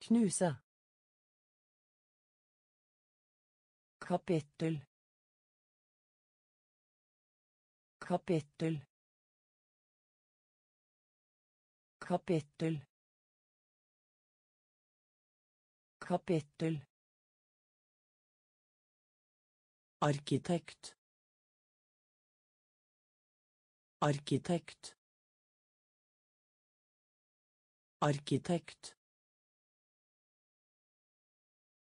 Knuse. Kapittel. Kapittel. kapittel kapittel arkitekt. Arkitekt. Arkitekt.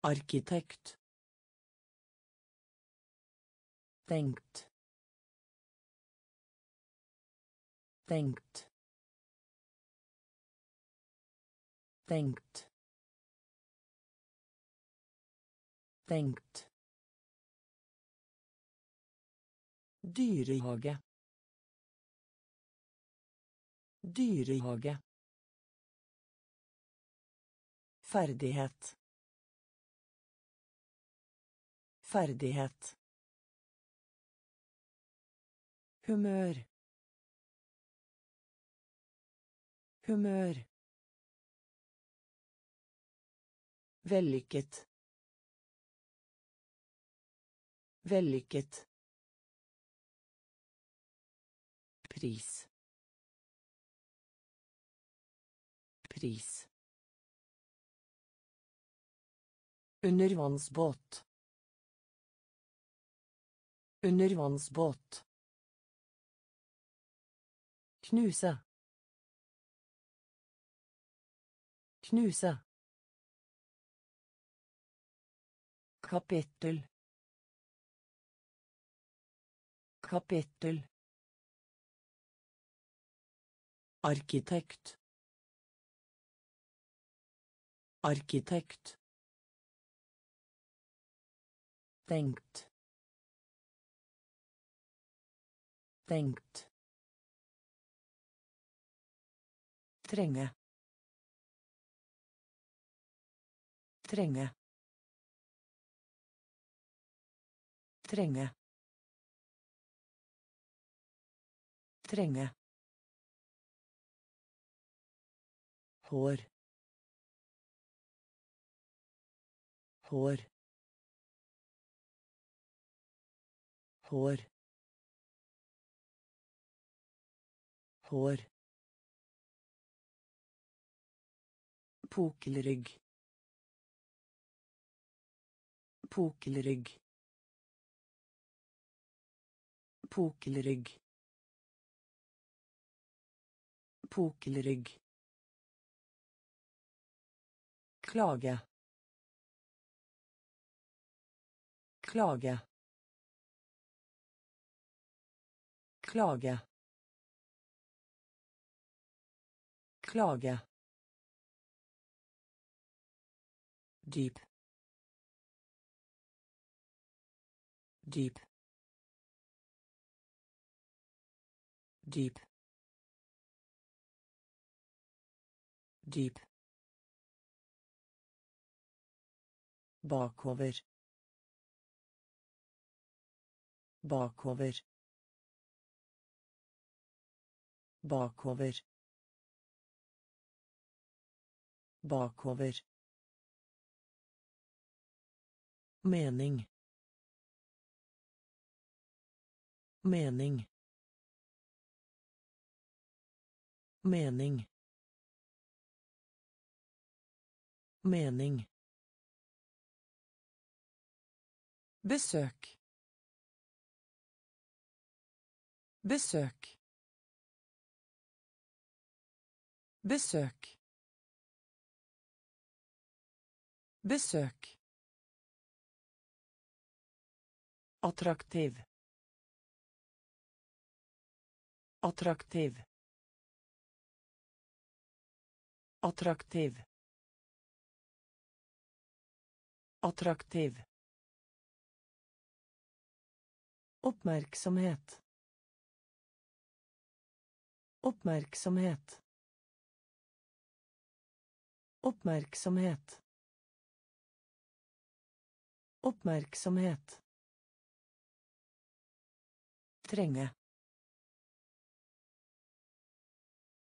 Arkitekt tenkt tenkt tenkt tenkt dyrehage. Dyrehage. Ferdighet. Ferdighet humør. Humør. Vellykket. Vellykket. Pris. Pris. Undervannsbåt. Undervannsbåt knuse. Knuse. Kapittel. Kapittel. Arkitekt. Arkitekt. Tenkt. Tenkt trenge. Trenge. Trenge. Trenge. Hår. Hår. Hår. Hår Pukkelrygg. Pukkelrygg. Pukkelrygg. Pukkelrygg. Klage. Klage. Klage. Klage. Dyp dyp dyp dyp bakover. Bakover. Bakover. Bakover mening. Mening. Mening. Mening. Besøk. Besøk. Besøk. Besøk Attraktiv. Attraktiv. Attraktiv. Attraktiv. Oppmerksomhet. Oppmerksomhet. Oppmerksomhet. Oppmerksomhet. Trenge.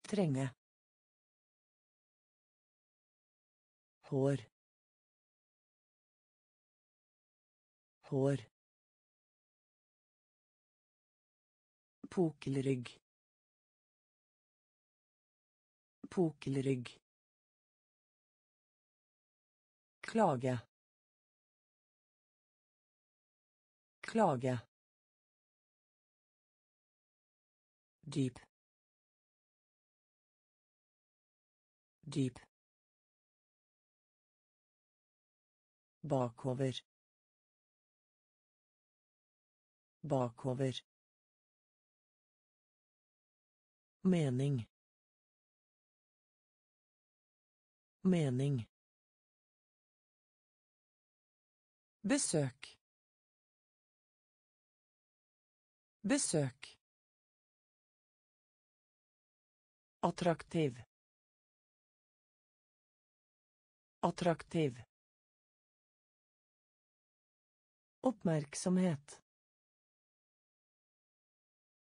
Trenge. Hår. Hår. Pokelrygg. Pokelrygg. Klage. Klage. Dyp. Dyp. Bakover. Bakover. Mening. Mening. Besøk. Besøk. Attraktiv. Attraktiv. Oppmerksomhet.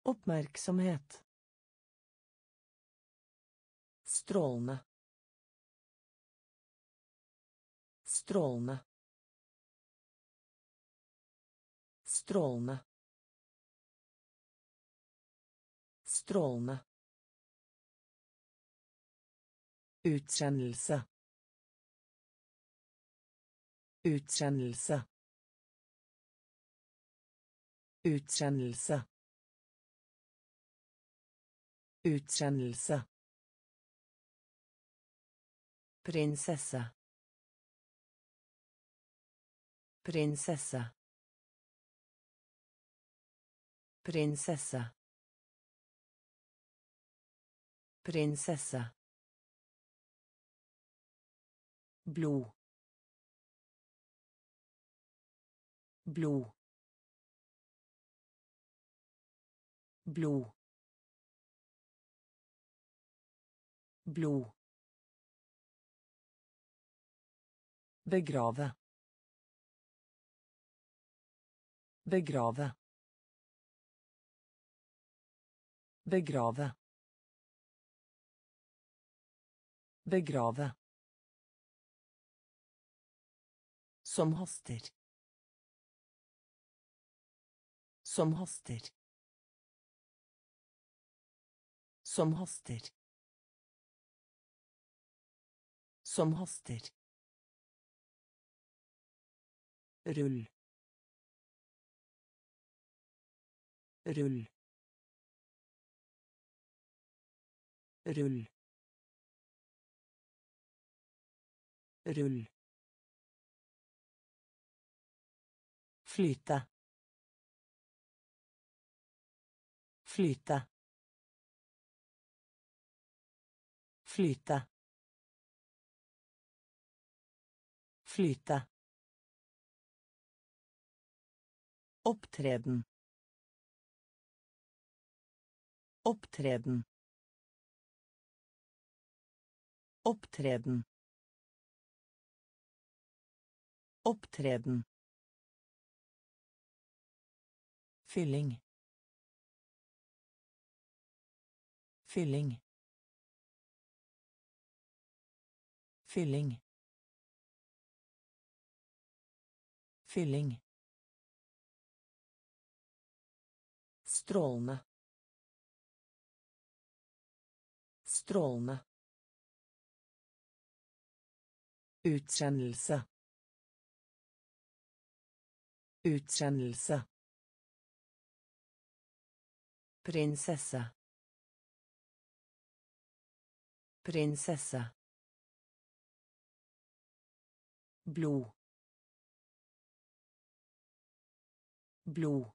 Oppmerksomhet. Strålende. Strålende. Strålende. Strålende. Prinsesse. Prinsesse. Blod blod blod blod begrave. Begrave. Begrave. Begrave Som haster. Som haster. Som haster. Som haster. Rull. Rull. Rull. Rull. Flyte. Flyte. Flyte. Flyte. Opptreden. Opptreden. Opptreden. Opptreden. Fylling. Fylling. Fylling. Fylling. Strålende. Strålende. Utkjennelse. Utsendelse. Prinsesse. Prinsesse. blod blod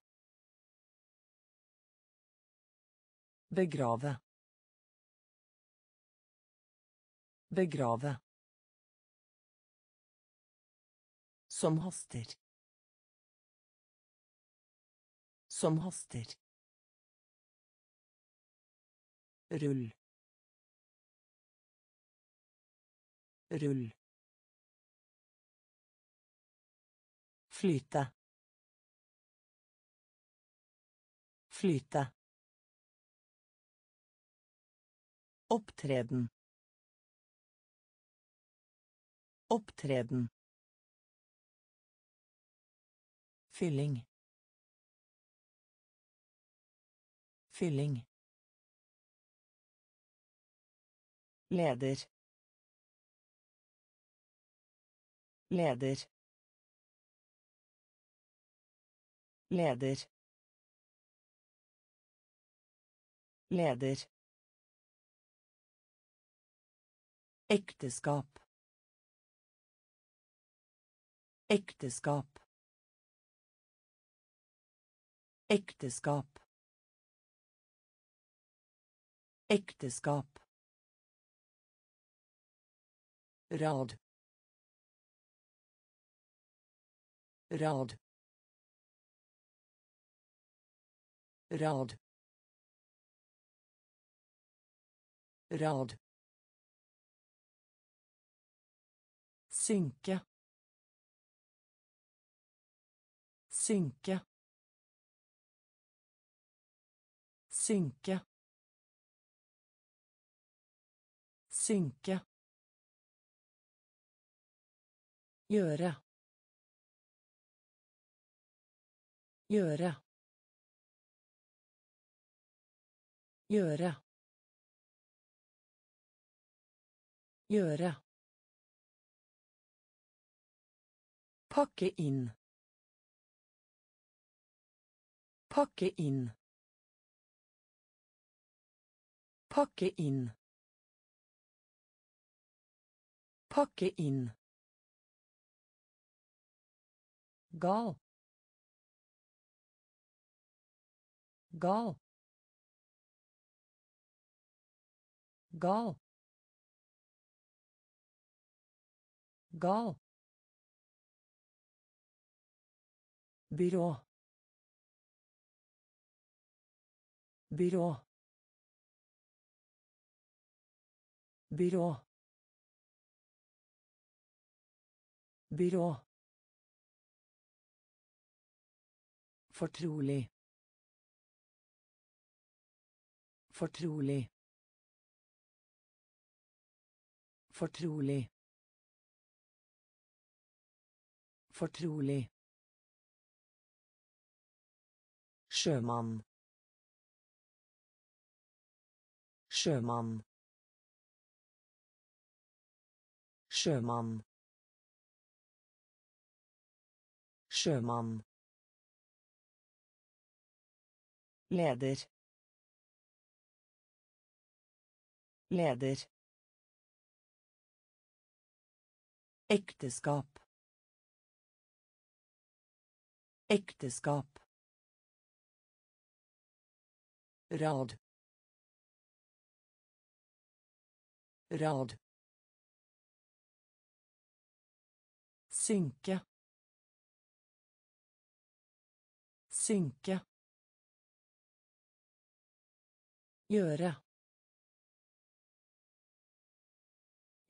begrave begrave som haster som haster rull. Rull. Flyte. Flyte. Opptreden. Opptreden. Fylling. Fylling leder. Leder. Leder. Leder. Ekteskap. Ekteskap. Ekteskap. Ekteskap rad. Rad. Rad. Rad. Synke. Synke. Synke. Synke Gjøre. Gjøre. Gjøre. Gjøre. Pakke inn. Pakke inn. Pakke inn. Pakke inn. Gal gal gal gal byrå byrå byrå byrå Fortrolig. Fortrolig. Fortrolig. Fortrolig. Sjømann. Sjømann. Sjømann. Sjømann. Leder. Leder. Ekteskap. Ekteskap. Rad. Rad. Synke. Synke Gjøre.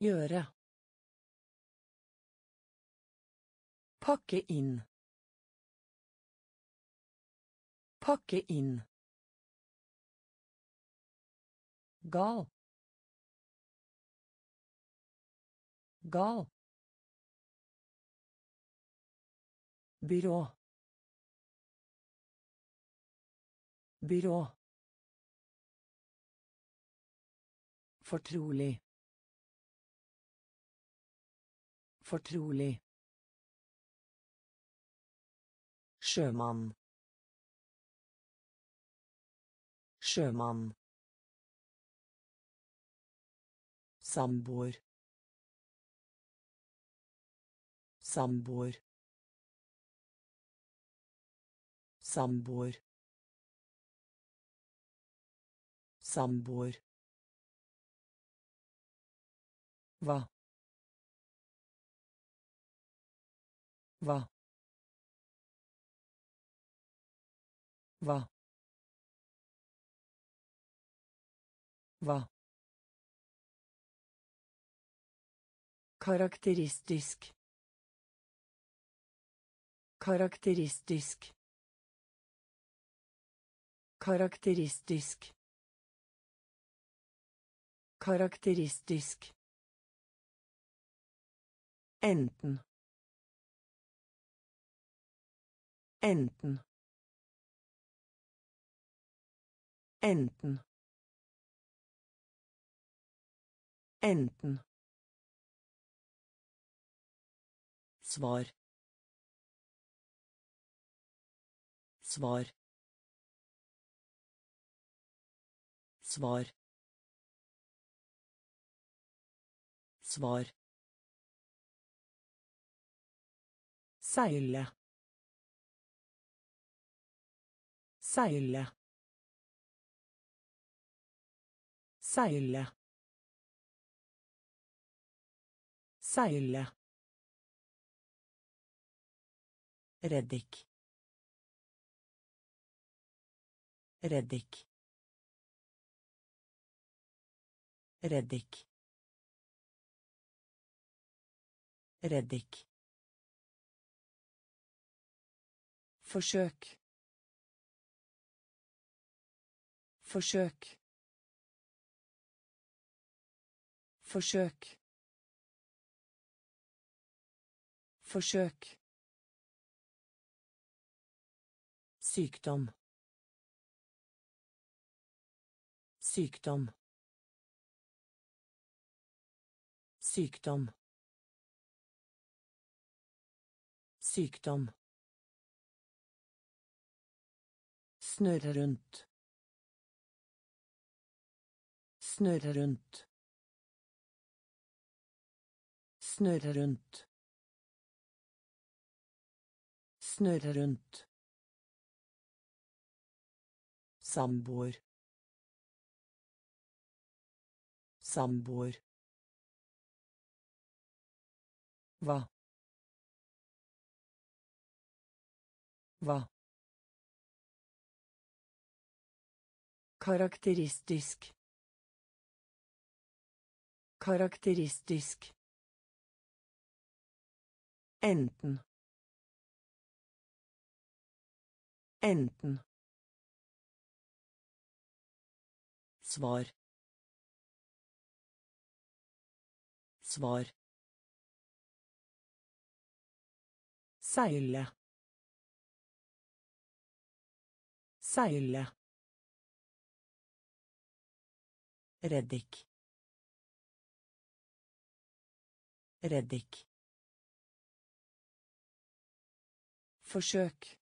Gjøre. Pakke inn. Pakke inn. Gal. Gal. Byrå. Byrå. Fortrolig. Fortrolig. Sjømann. Sjømann. Samboer. Samboer. Samboer. Samboer. Hva? Hva? Hva? Hva? Karakteristisk. Karakteristisk. Karakteristisk. Karakteristisk. Enten. Enten. Enten. Enten. Svar. Svar. Svar. Svar. Seile. Seile. Seile. Seile. Reddik. Reddik. Reddik. Reddik. Forsøk. Forsøk. Forsøk. Forsøk. Sykdom. Sykdom. Sykdom. Sykdom. Snurre rundt. Snurre rundt. Snurre rundt. Snurre rundt. Samboer. Samboer. Hva? Hva? Karakteristisk. Karakteristisk. Enten. Enten. Svar. Svar. Seile. Seile. Reddik. Reddik. Forsøk.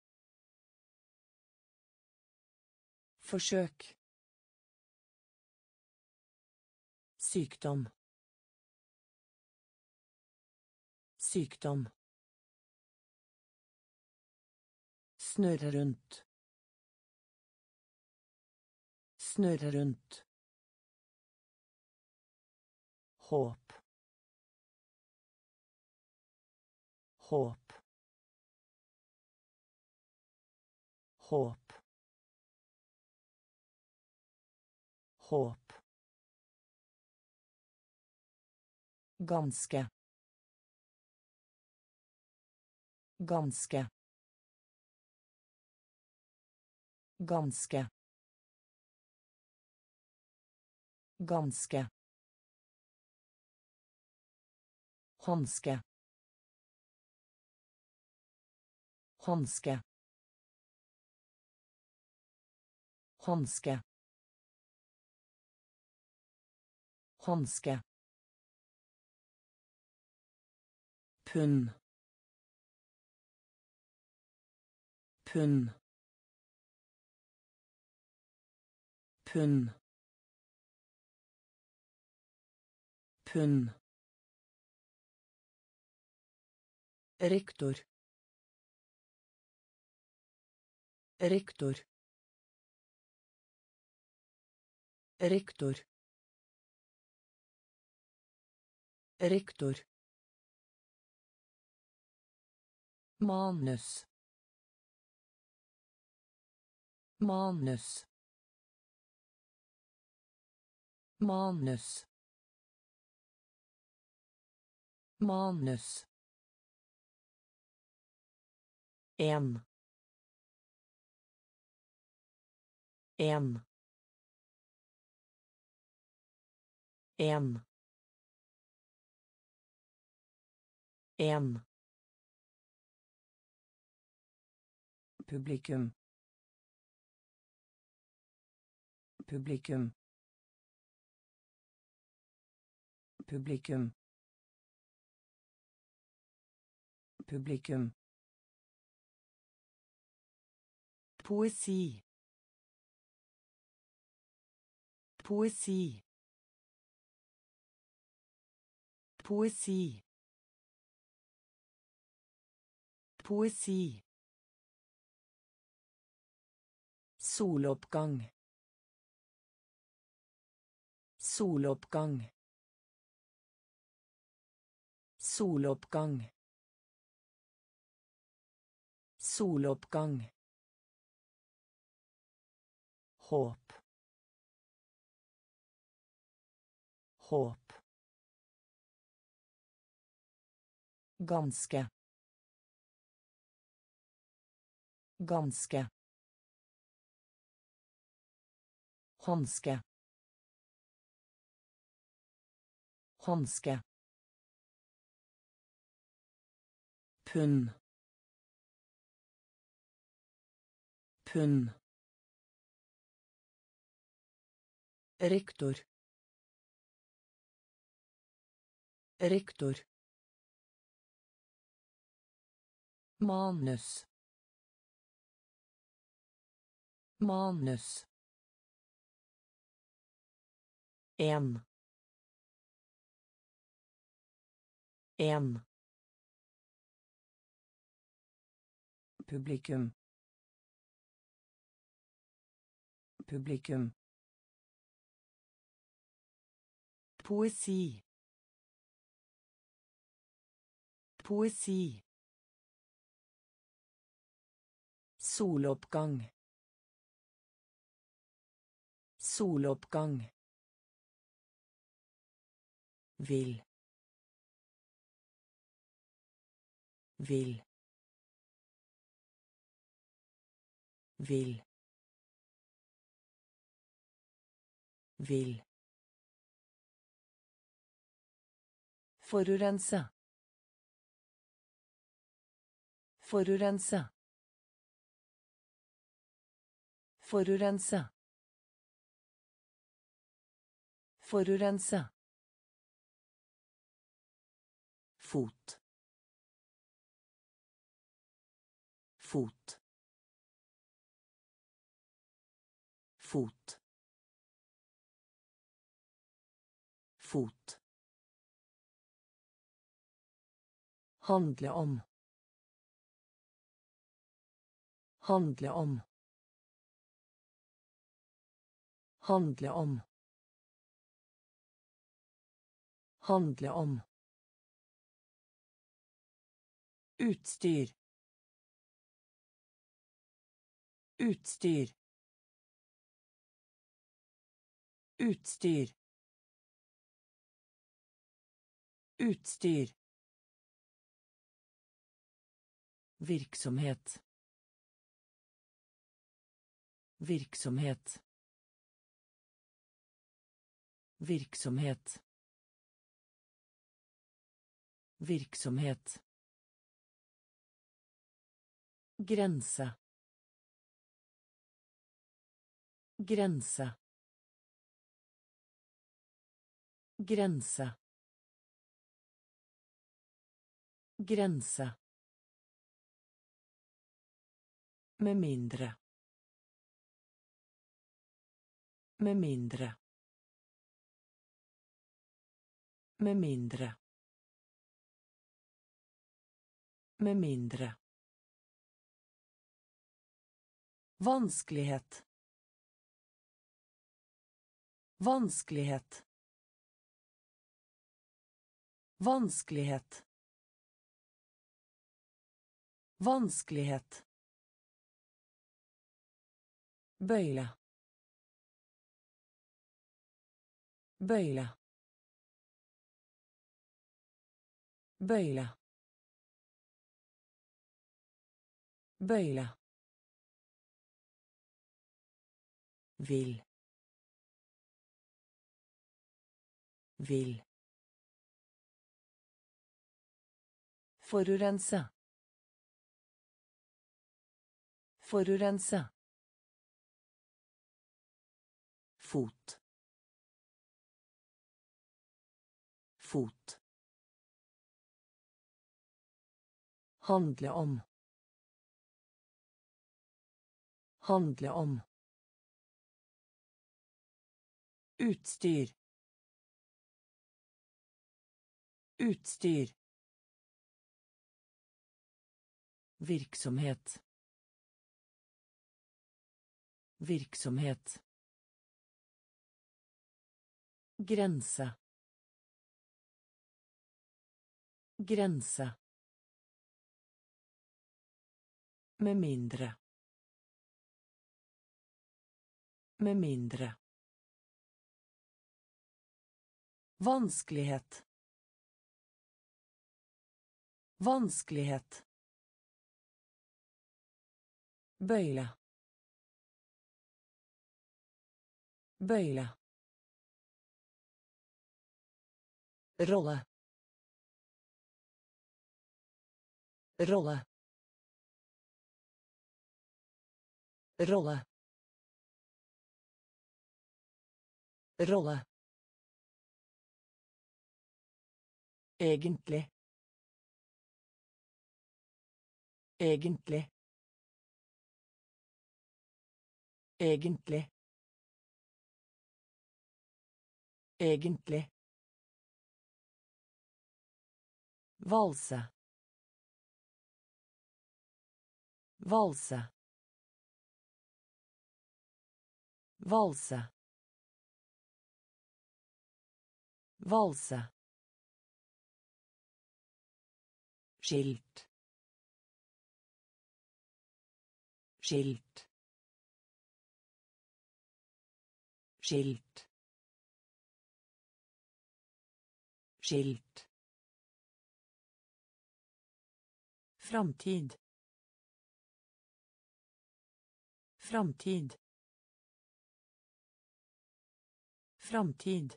Forsøk. Sykdom. Sykdom. Snurre rundt. Snurre rundt. Håp. Håp. Håp. Håp. Ganske. Ganske. Ganske. Ganske. Hanske. Hanske. Hanske. Hanske. Pund. Pund. Pund. Pund. Rektör. Rektör. Rektör. Rektör. manus manus manus manus En. En. En. En. Publikum. Publikum. Publikum. Publikum. Poesi. Poesi. Poesi. Poesi. Soloppgang. Soloppgang. Soloppgang. Soloppgang. Håp. Håp. Ganske. Ganske. Hanske. Hanske. Pund. Pund. Rektor. Rektor. Manus. Manus. En. En. Publikum. Publikum. Poesi. Poesi. Soloppgang. Soloppgang. Vil. Vil. Vil. Vil. Forurense. Forurense. Forurense. Forurense. Fot. Fot. Fot. Fot. Handle om. Handle om. Handle om. Handle om. Utstyr. Utstyr. Utstyr. Utstyr. Virksomhet. Virksomhet. Virksomhet. Virksomhet. Grense. Grense. Grense. Grense. Med mindre. Med mindre. Med mindre. Med mindre. Vanskelighet. Vanskelighet. Vanskelighet. Vanskelighet. Bøyle. Bøyle. Bøyle. Bøyle. Vil. Vil. Forurense. Forurense. Fot. Fot. Handle om. Handle om. Utstyr. Utstyr. Virksomhet. Virksomhet. Grense. Grense. Med mindre. Med mindre. Vanskelighet. Vanskelighet. Bøyle. Bøyle. Rolle. Rolle. Rolle. Rolle. Egentlig. Egentlig. Egentlig. Egentlig. Valse. Valse. Valse. Valse. Skilt. Skilt. Skilt. Skilt. Framtid. Framtid. Framtid.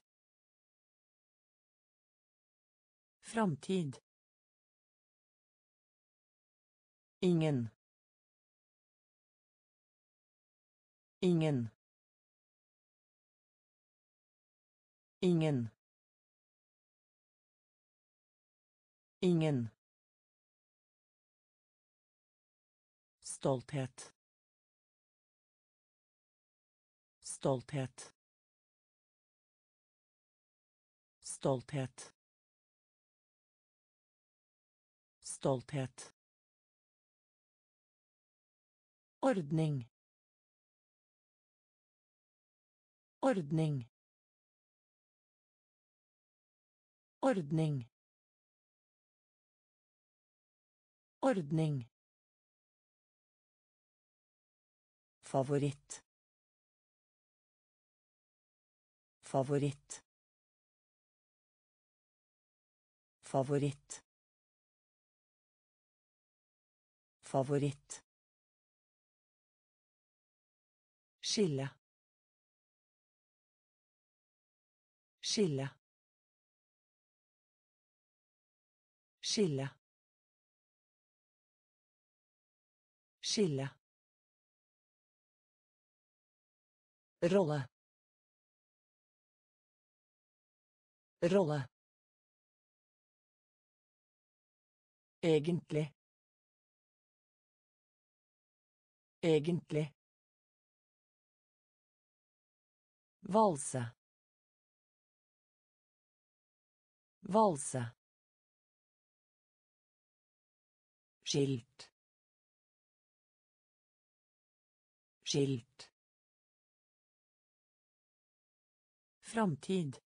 Framtid. Ingen. Ingen. Ingen. Ingen. Stolthet. Stolthet. Stolthet. Stolthet. Ordning. Ordning. Ordning. Ordning. Favoritt. Favoritt. Favoritt. Favoritt. Skille. Skille. Skille. Skille. Rolle. Rolle. Egentlig. Egentlig. Valse. Valse. Skilt. Skilt. Framtid.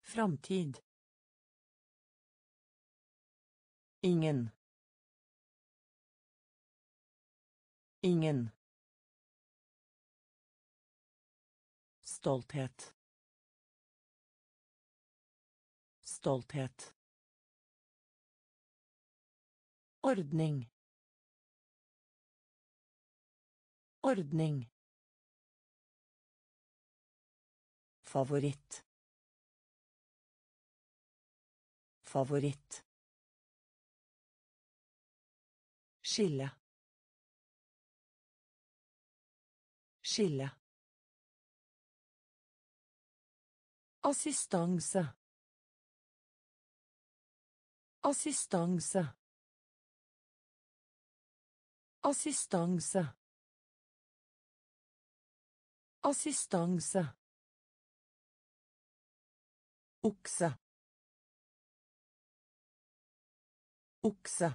Framtid. Ingen. Ingen. Stolthet. Stolthet. Ordning. Ordning. Favoritt. Favoritt. Skille. Skille. Assistanse. Assistanse. Assistanse. Assistanse. Okse. Okse.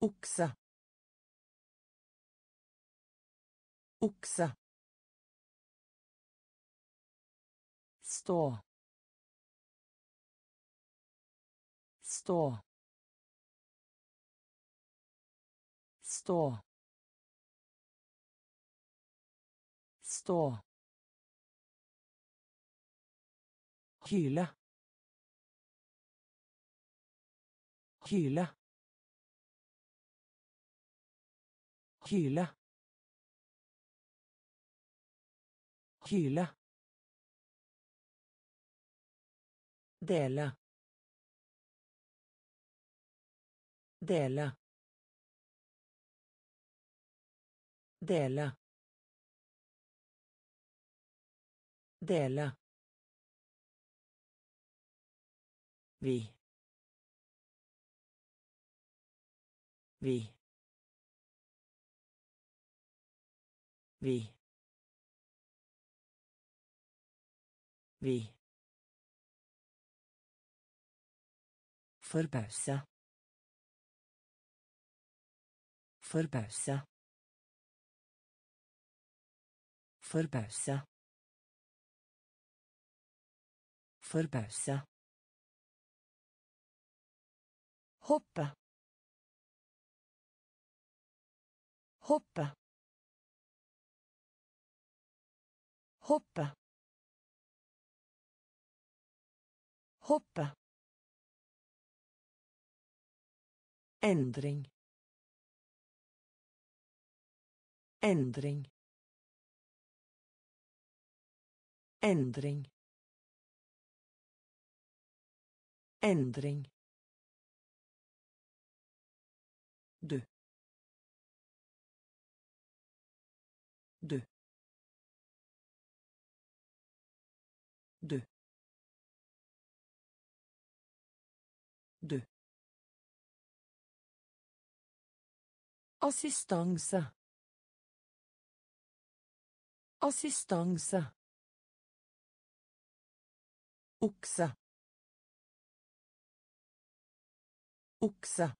Okse. Okse. Stå. Stå. Stå. Stå. Kyle. Kyle. Kyle. Kyle. Dele. Dele. Dele. Dele. Vi. Vi. Vi. Vi. Forbause. Forbause. Forbause. Forbause. Hoppe. Hoppe. Hoppe. Hoppe. Endring. Endring. Endring. Endring. Du. Du. Du. Du. Assistanse. Assistanse. Okse. Okse.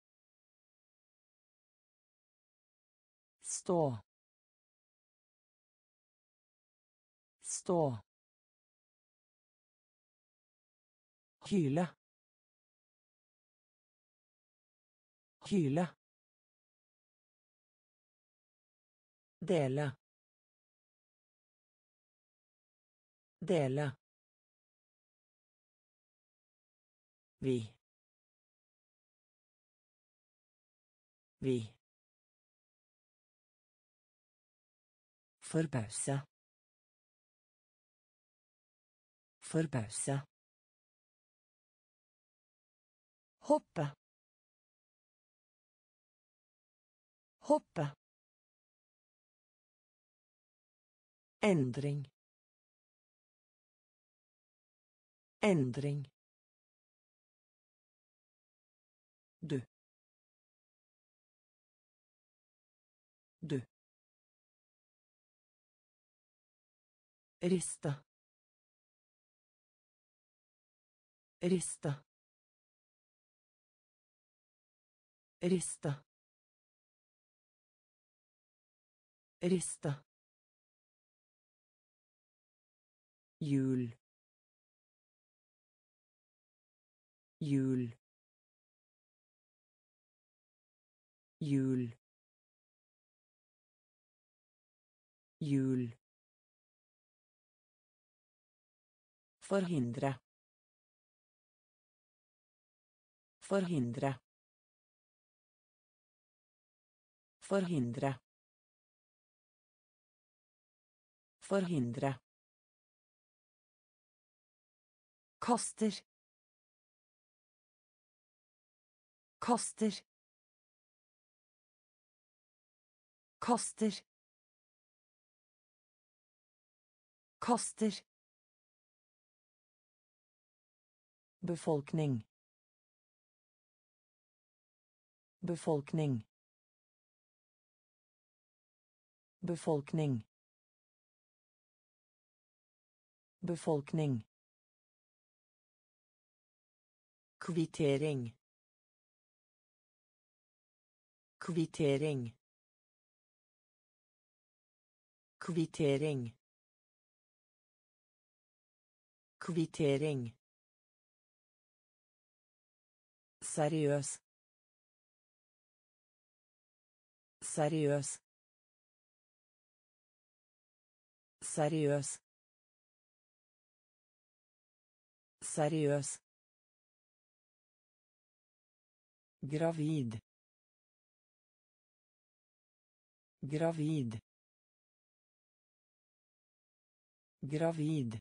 Stå. Stå. hyle hyle Dele. Dele. Vi. Vi. Forbause. Forbause. Hoppe. Hoppe. Endring. Endring. Du. Du. Rista. Rista. Rista. Rista. Jul. Jul. Jul. Jul. Forhindre. Forhindre. Forhindre. Forhindre. Kaster. Kaster. Kaster. Koster. Befolkning. Befolkning. Befolkning. Befolkning. Kvittering. Kvittering. Kvittering. Kvittering. Seriøs. Seriøs. Seriøs. Seriøs. Gravid. Gravid. Gravid.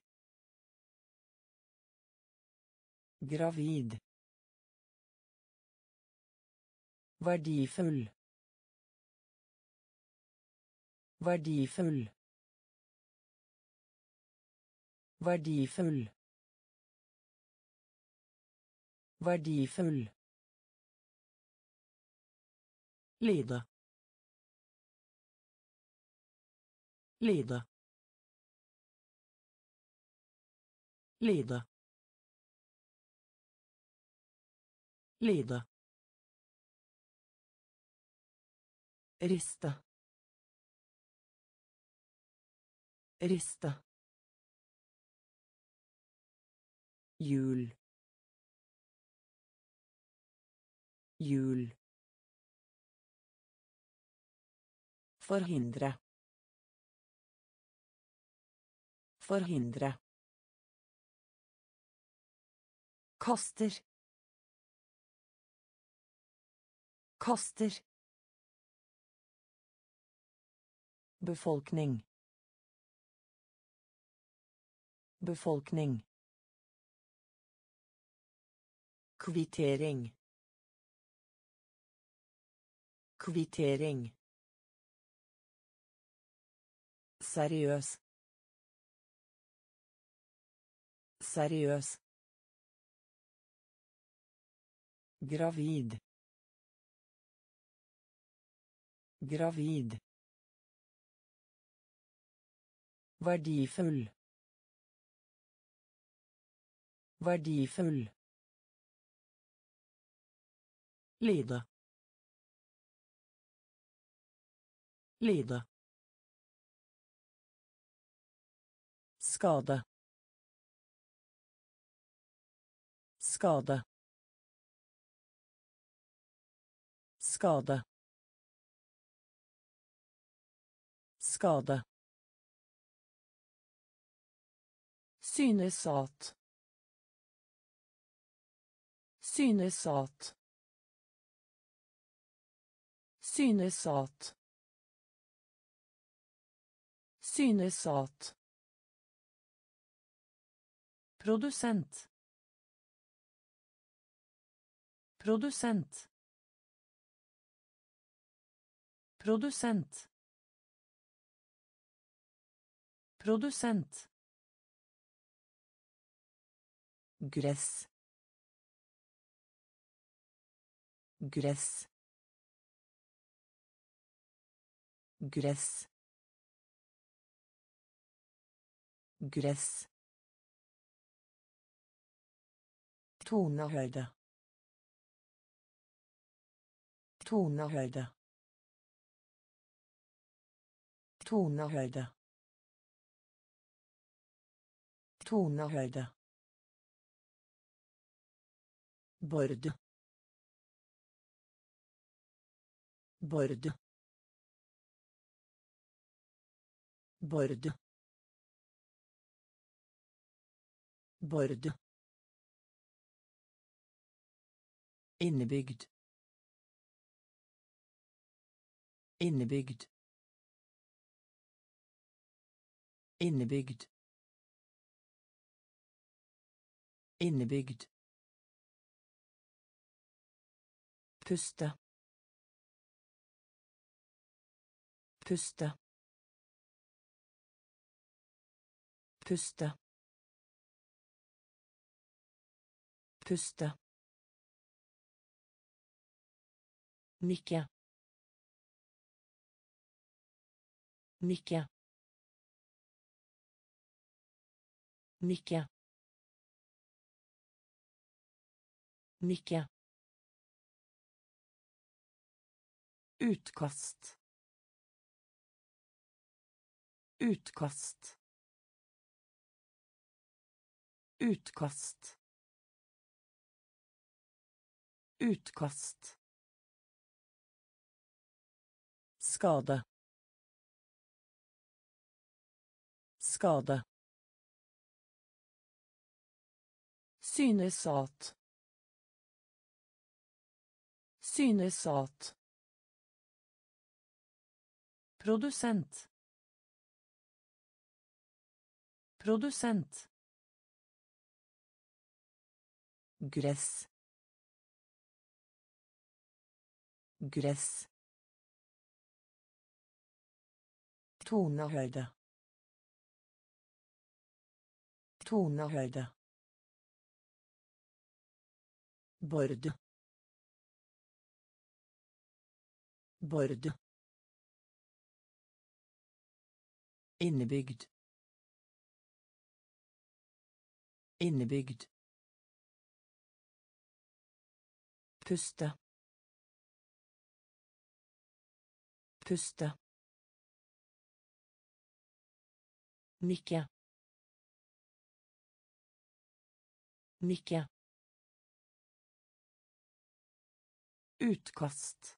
Gravid. verdifull verdifull verdifull verdifull lede lede lede lede Riste. Riste. Jul. Jul. Forhindre. Forhindre. Koster. Koster. Befolkning. Befolkning. Kvittering. Kvittering. Seriøs. Seriøs. Gravid. Gravid. Verdifull. Verdifull. Lide. Lide. Skade. Skade. Skade. Skade. Synes at. Synes at. Synes at. Synes at. Produsent. Produsent. Produsent. Produsent. Gress. Gress. Gress. Gress. Tonehøyde. Tonehøyde. Tonehøyde. Tonehøyde. Bord. Bord. Bord. Bord. Innebygd. Innebygd. Innebygd. Innebygd. Puste. Puste. Puste. Puste. Nikke. Nikke. Nikke. Nikke. Utkast. Utkast. Utkast. Utkast. Skade. Skade. Synes at. Produsent. Produsent. Gress. Gress. Tonehøyde. Tonehøyde. Bord. Bord. Innebygd. Innebygd. Puste. Puste. Nikke. Nikke. Utkast.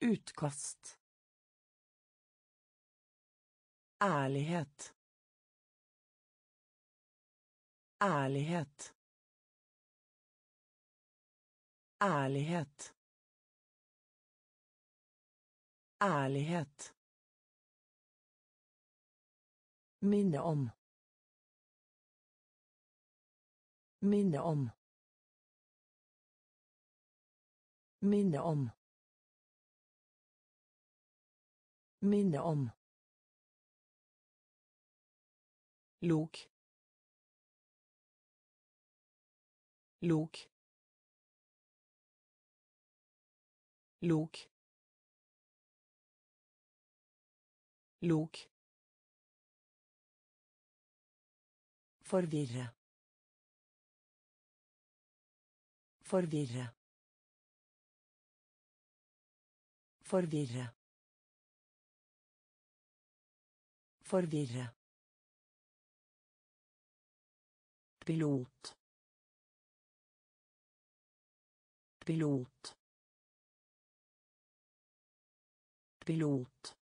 Utkast. Ærlighet. Ærlighet. Ærlighet. Ærlighet. Minne om. Minne om. Minne om. Minne om. Lok. Lok. Lok. Lok. Forvirre. Forvirre. Forvirre. Forvirre. Pilot. Pilot. Pilot.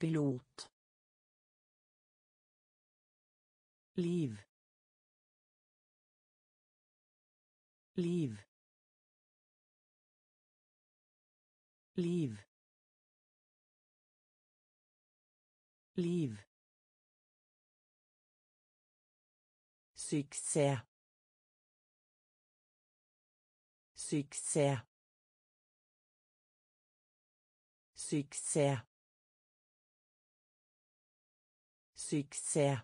Pilot. Liv. Liv. Liv. Liv Succès. Succès. Succès. Succès.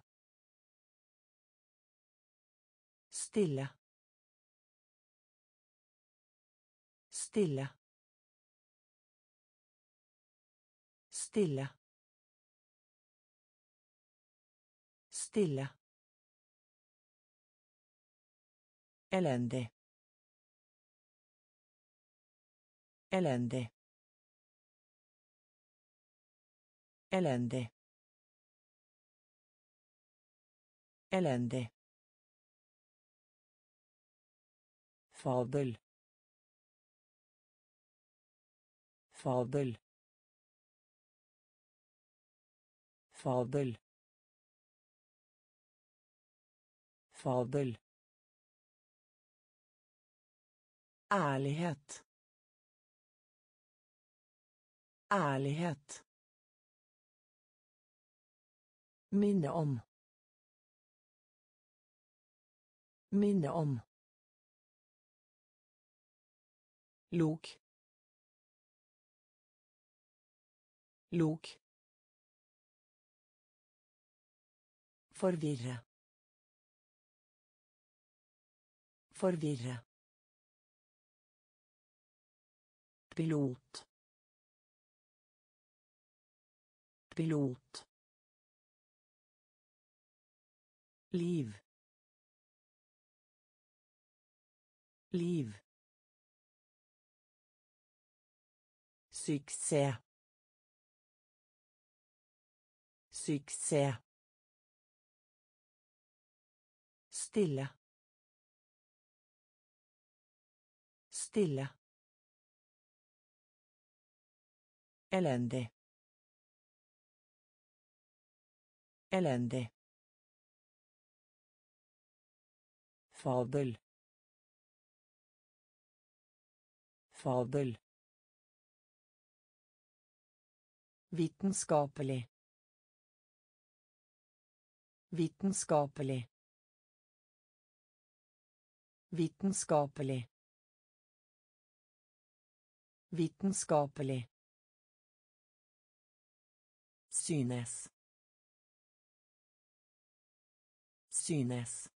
Stille. Stille. Stille. Stille. Elendig. Elendig. Elendig. Elendig. Fabel. Fabel. Fabel. Fabel. Ærlighet. Ærlighet. Minne om. Minne om. Lok. Lok. Forvirre. Forvirre. Pilot. Pilot. Liv. Liv. Suksess. Suksess. Stille. Stille. Elendig. Elendig. Fabel. Fabel. Vitenskapelig. Vitenskapelig. Vitenskapelig. Vitenskapelig. Synes. Synes.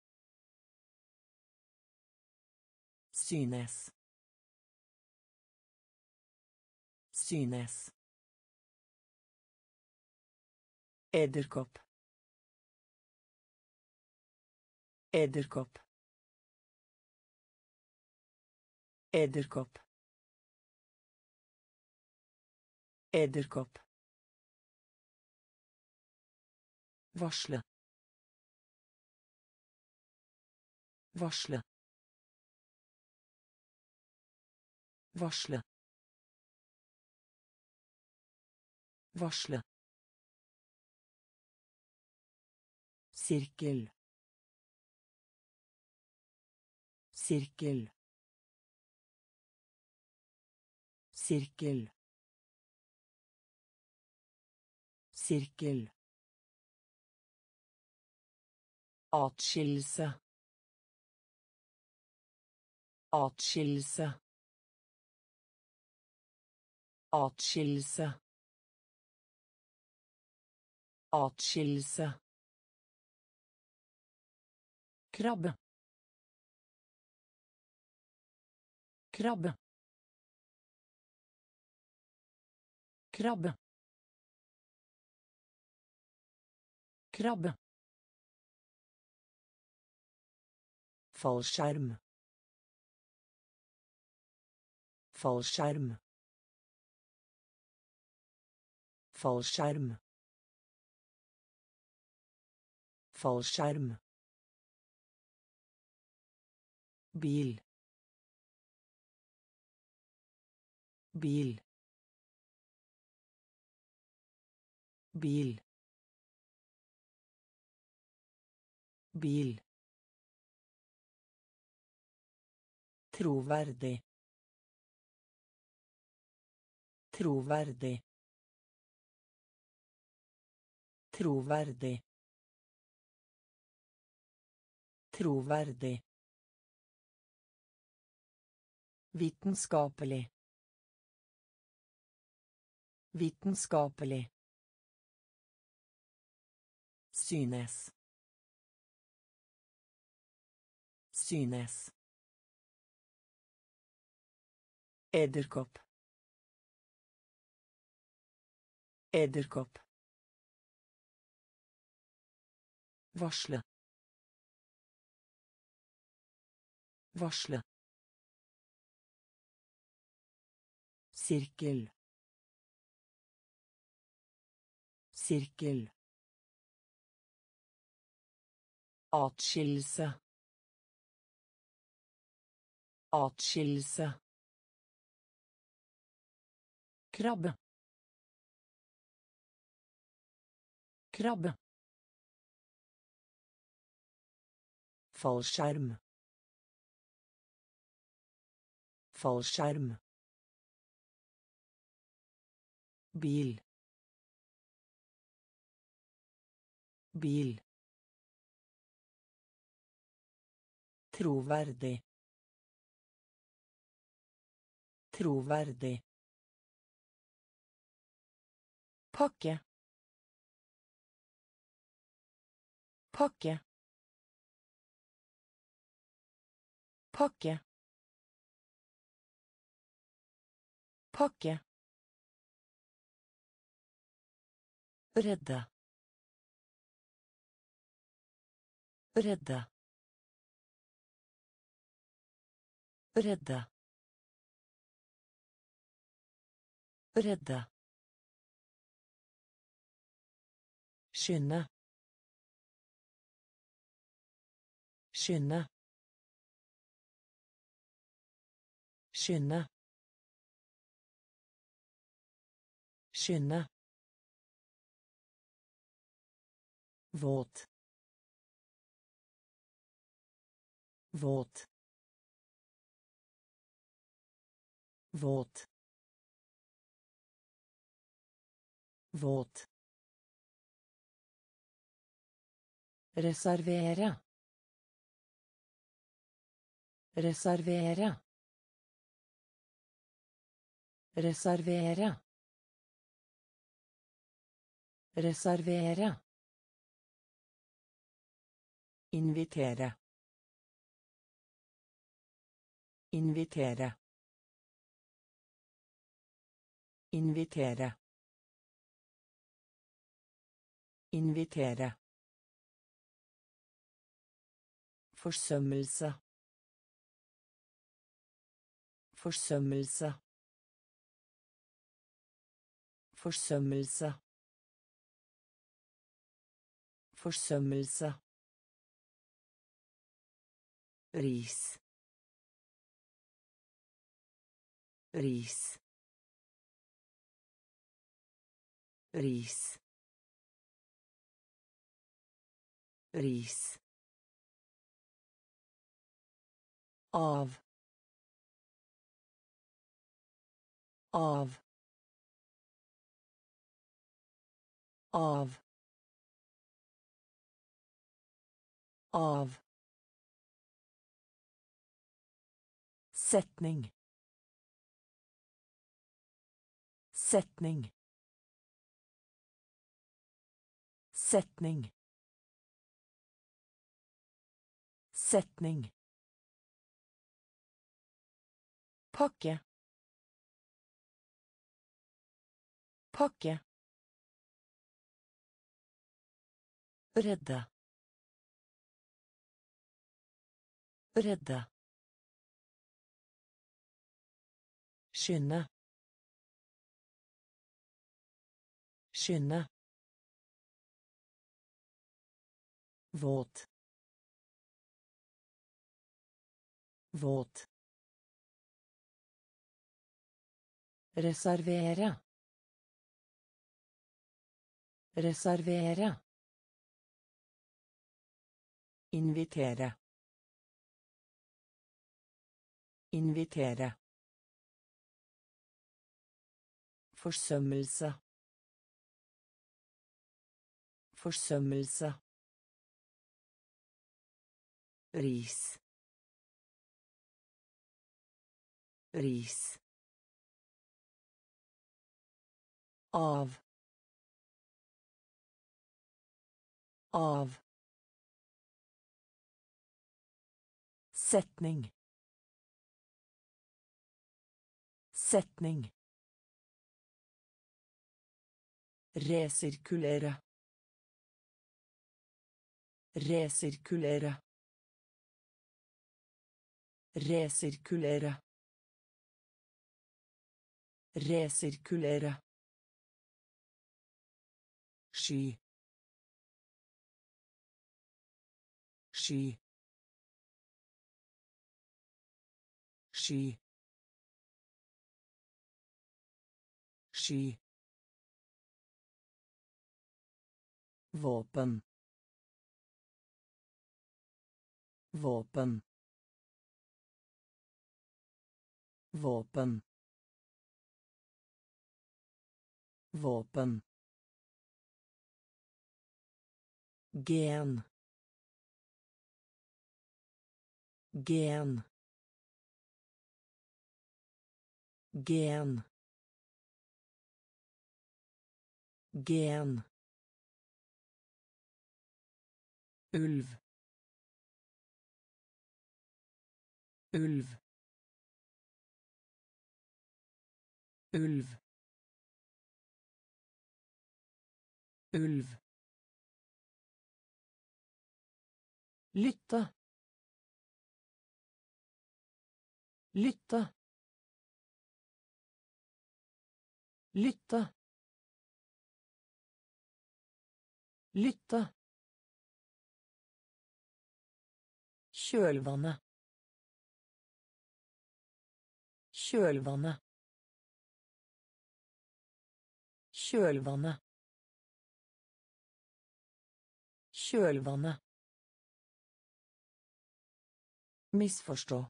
Synes. Synes. Edderkopp. Edderkopp. Edderkopp. Edderkopp. Varsle. Varsle. Varsle. Varsle. Sirkel. Sirkel. Sirkel. Sirkel. Atskillelse. Krabbe. Fallskjerm. Fallskjerm. Fallskjerm. Fallskjerm. bil bil bil bil Troverdig. Troverdig. Troverdig. Troverdig. Vitenskapelig. Vitenskapelig. Synes. Synes. Edderkopp. Edderkopp. Varsle. Varsle. Sirkel. Sirkel. Atskillelse. Atskillelse. Krabbe. Krabbe. Fallskjerm. Fallskjerm. bil bil troverdig troverdig pakke pakke pakke pakke redde redde redde redde skynde. Skynde. Skynde. Skynde. Våt. Våt. Våt. Våt reservere reservere reservere reservere Invitere. Invitere. Invitere. Invitere. Forsømmelse. Forsømmelse. Forsømmelse. Forsømmelse ris ris ris ris av av av av Setning. Setning. Setning. Setning. Pakke. Pakke. Redde. Redde. skynde skynde våt våt reservere reservere invitere invitere Forsømmelse. Forsømmelse. Ris. Ris. Av. Av. Setning. Setning. Resirkulere. Resirkulere. Resirkulere. Resirkulere. Sky. Sky. Sky. Sky. Våpen. Våpen. Våpen. Våpen. Gen. Gen. Gen. Gen. Ulv. Ulv. Ulv. Ulv. Lytte. Lytte. Lytte. Lytte. Kjølvannet. Kjølvannet. Kjølvannet. Kjølvannet. Misforstå.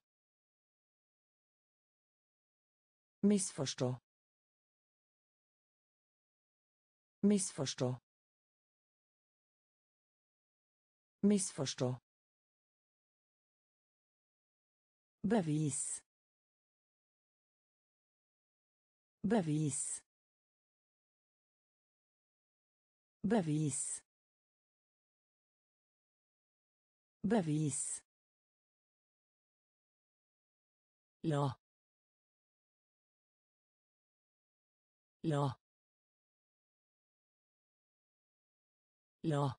Misforstå. Misforstå. Misforstå. Bevis. Bevis. Bevis. Bevis. La. La. La.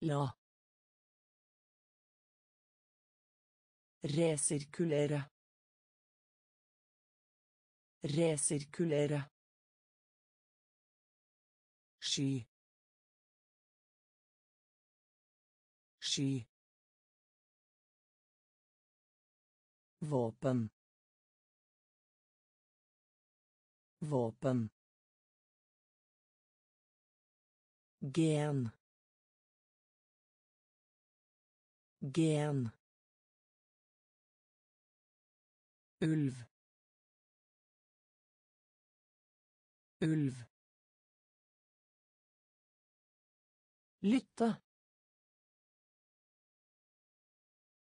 La. Resirkulere. Resirkulere. Sky. Sky. Våpen. Våpen. Gen. Gen. Ulv. Ulv. Lytte.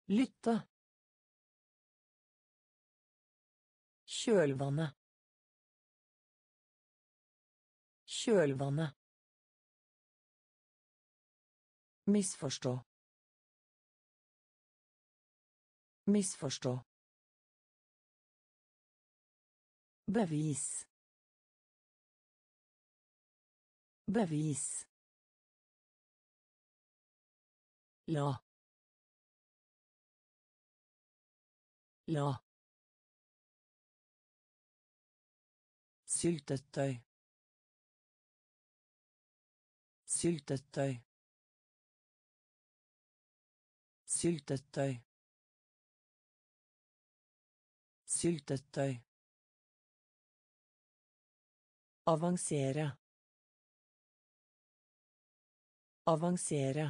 Lytte. Kjølvannet. Kjølvannet. Misforstå. Misforstå. Bevis. Bevis. La. La. Syltetøy. Syltetøy. Syltetøy. Syltetøy. Avansere. Avansere.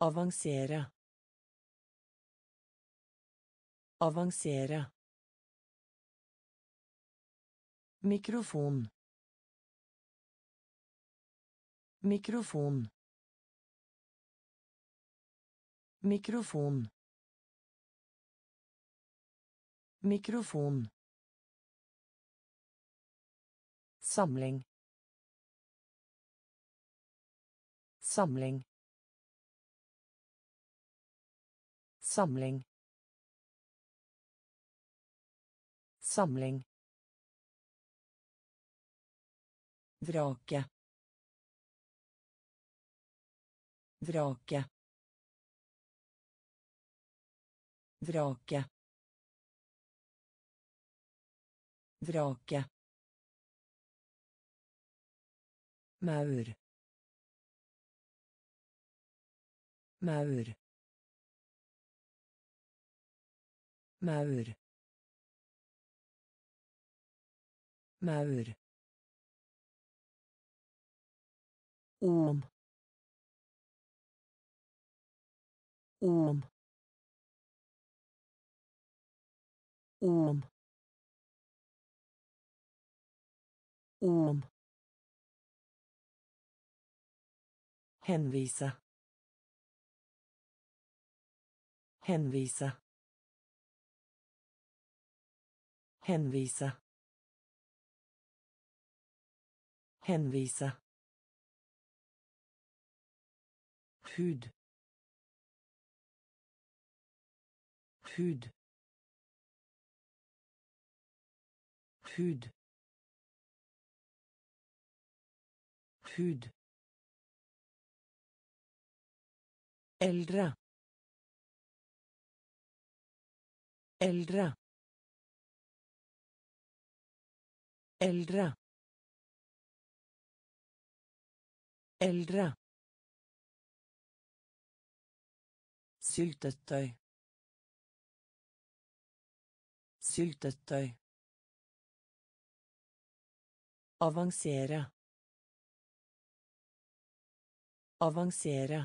Avansere. Avansere. Mikrofon. Mikrofon. Mikrofon. Mikrofon. Samling. Samling. Samling. Samling. Vrake. Vrake. Vrake. Vrake. Maur. Maur. Maur. Maur. Om. Om. Om. Om. Henvise. Henvise. Henvise. Henvise. Hud. Hud. Hud. Hud. Eldre. Eldre. Eldre. Eldre. Syltetøy. Syltetøy. Avansere. Avansere.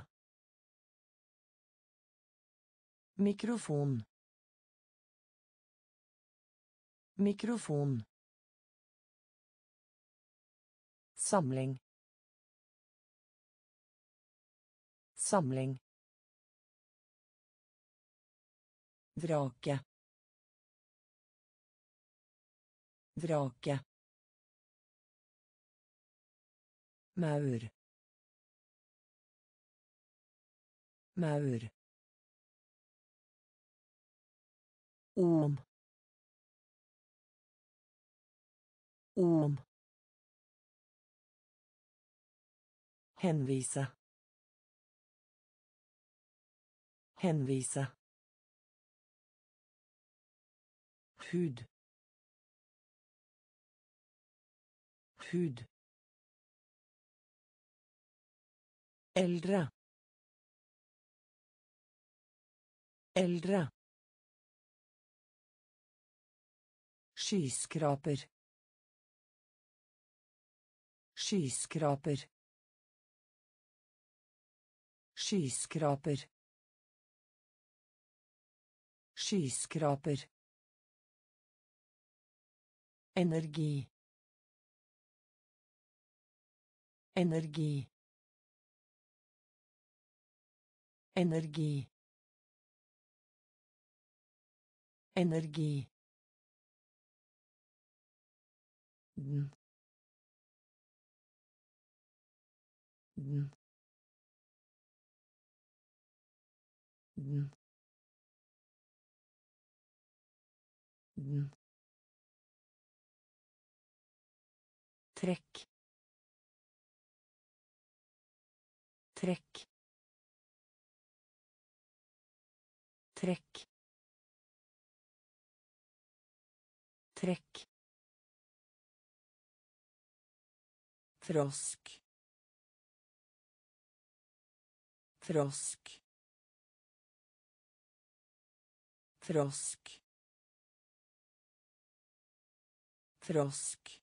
Mikrofon. Mikrofon. Samling. Samling. Vrake. Vrake. Maur. Maur. Om. Om. Henvise. Henvise. Hud. Hud. Eldre. Eldre. Skyskraper. Skyskraper. Skyskraper. Skyskraper. Energi. Energi. Energi. Energi. Den. Den. Den. Den. Trekk. Trekk. Trekk. Trekk. Frosk. Frosk. Frosk. Frosk.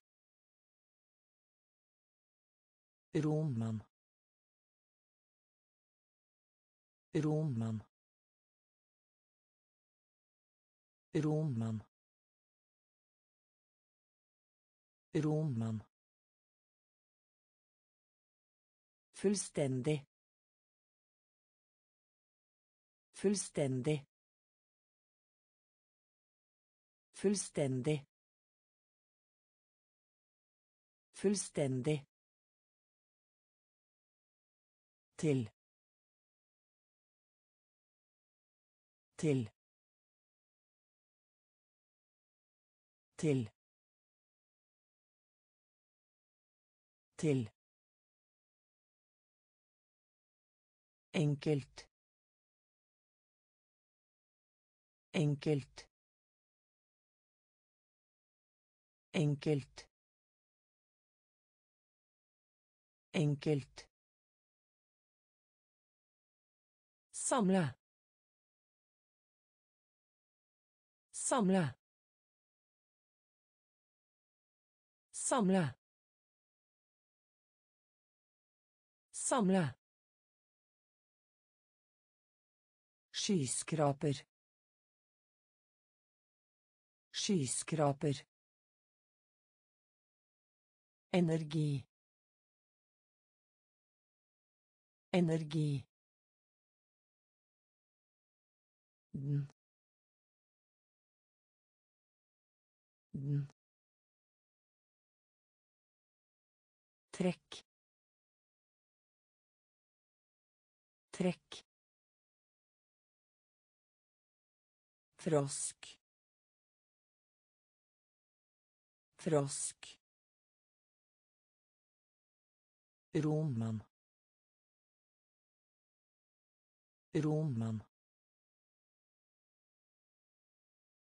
Roman. Roman. Roman. Roman. Fullstendig. Fullstendig. Fullstendig. Fullstendig. Til. Til. Til. Til. Enkelt. Enkelt. Enkelt. Enkelt. Samle. Samle. Samle. Samle. Skyskraper. Skyskraper. Energi. Energi. Den. Den. Trekk. Trekk. Frosk. Frosk. Roman. Roman.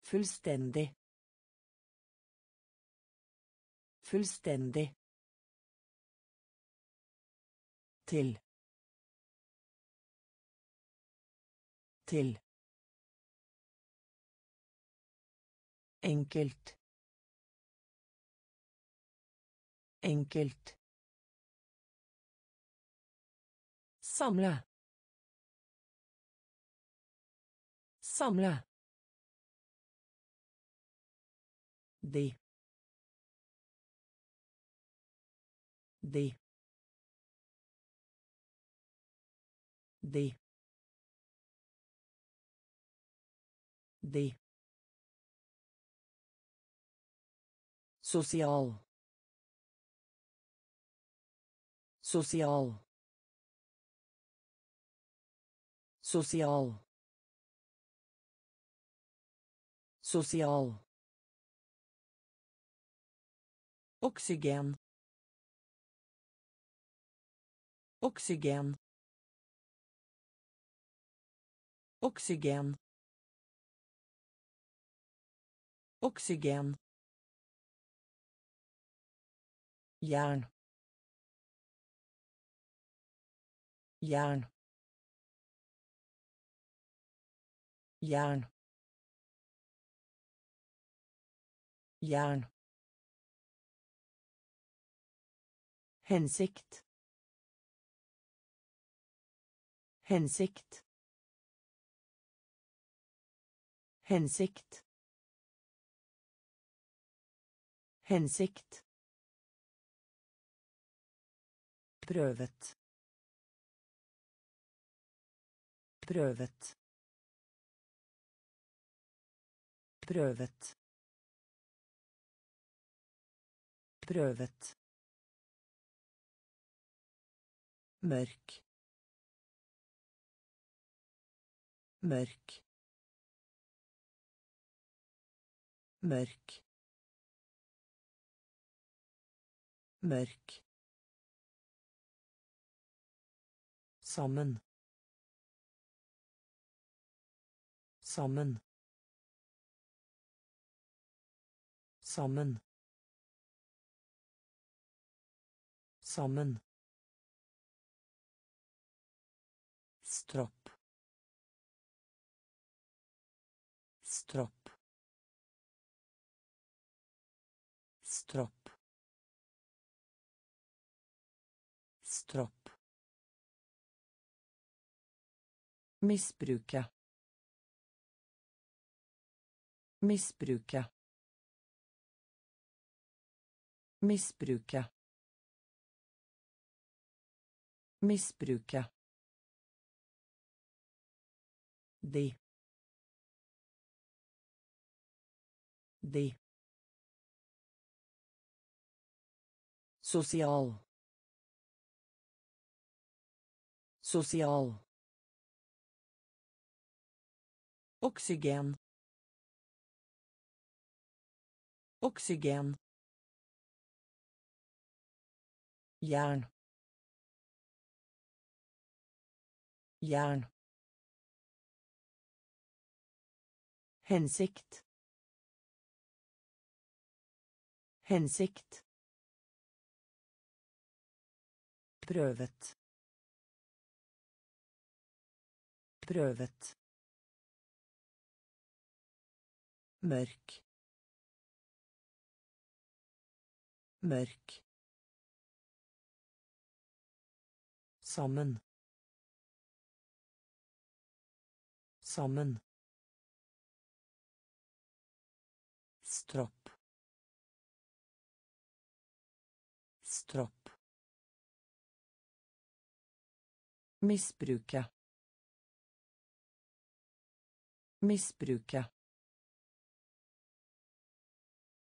Fullstendig. Fullstendig. Til. Til. Enkelt. Enkelt. Samle. Samle. de de de de social. Social. Social. Social. Oksygen. Oksygen. Oksygen. Oksygen. Jern. Jern. Jern. Jern. Hensikt. Hensikt. Hensikt. Hensikt. Prøvet. Prøvet. Prøvet. Prøvet. Mørk. Mørk. Mørk. Mørk. Sammen. Sammen. Sammen. Sammen stropp stropp stropp stropp Misbruke. Misbruke. Misbruke. Misbruke. De. De. Sosial. Sosial. Oksygen. Oksygen. Jern. Jern. Hensikt. Hensikt. Prøvet. Prøvet. Mørk. Mørk. Sammen. Sammen. Misbruke. Misbruke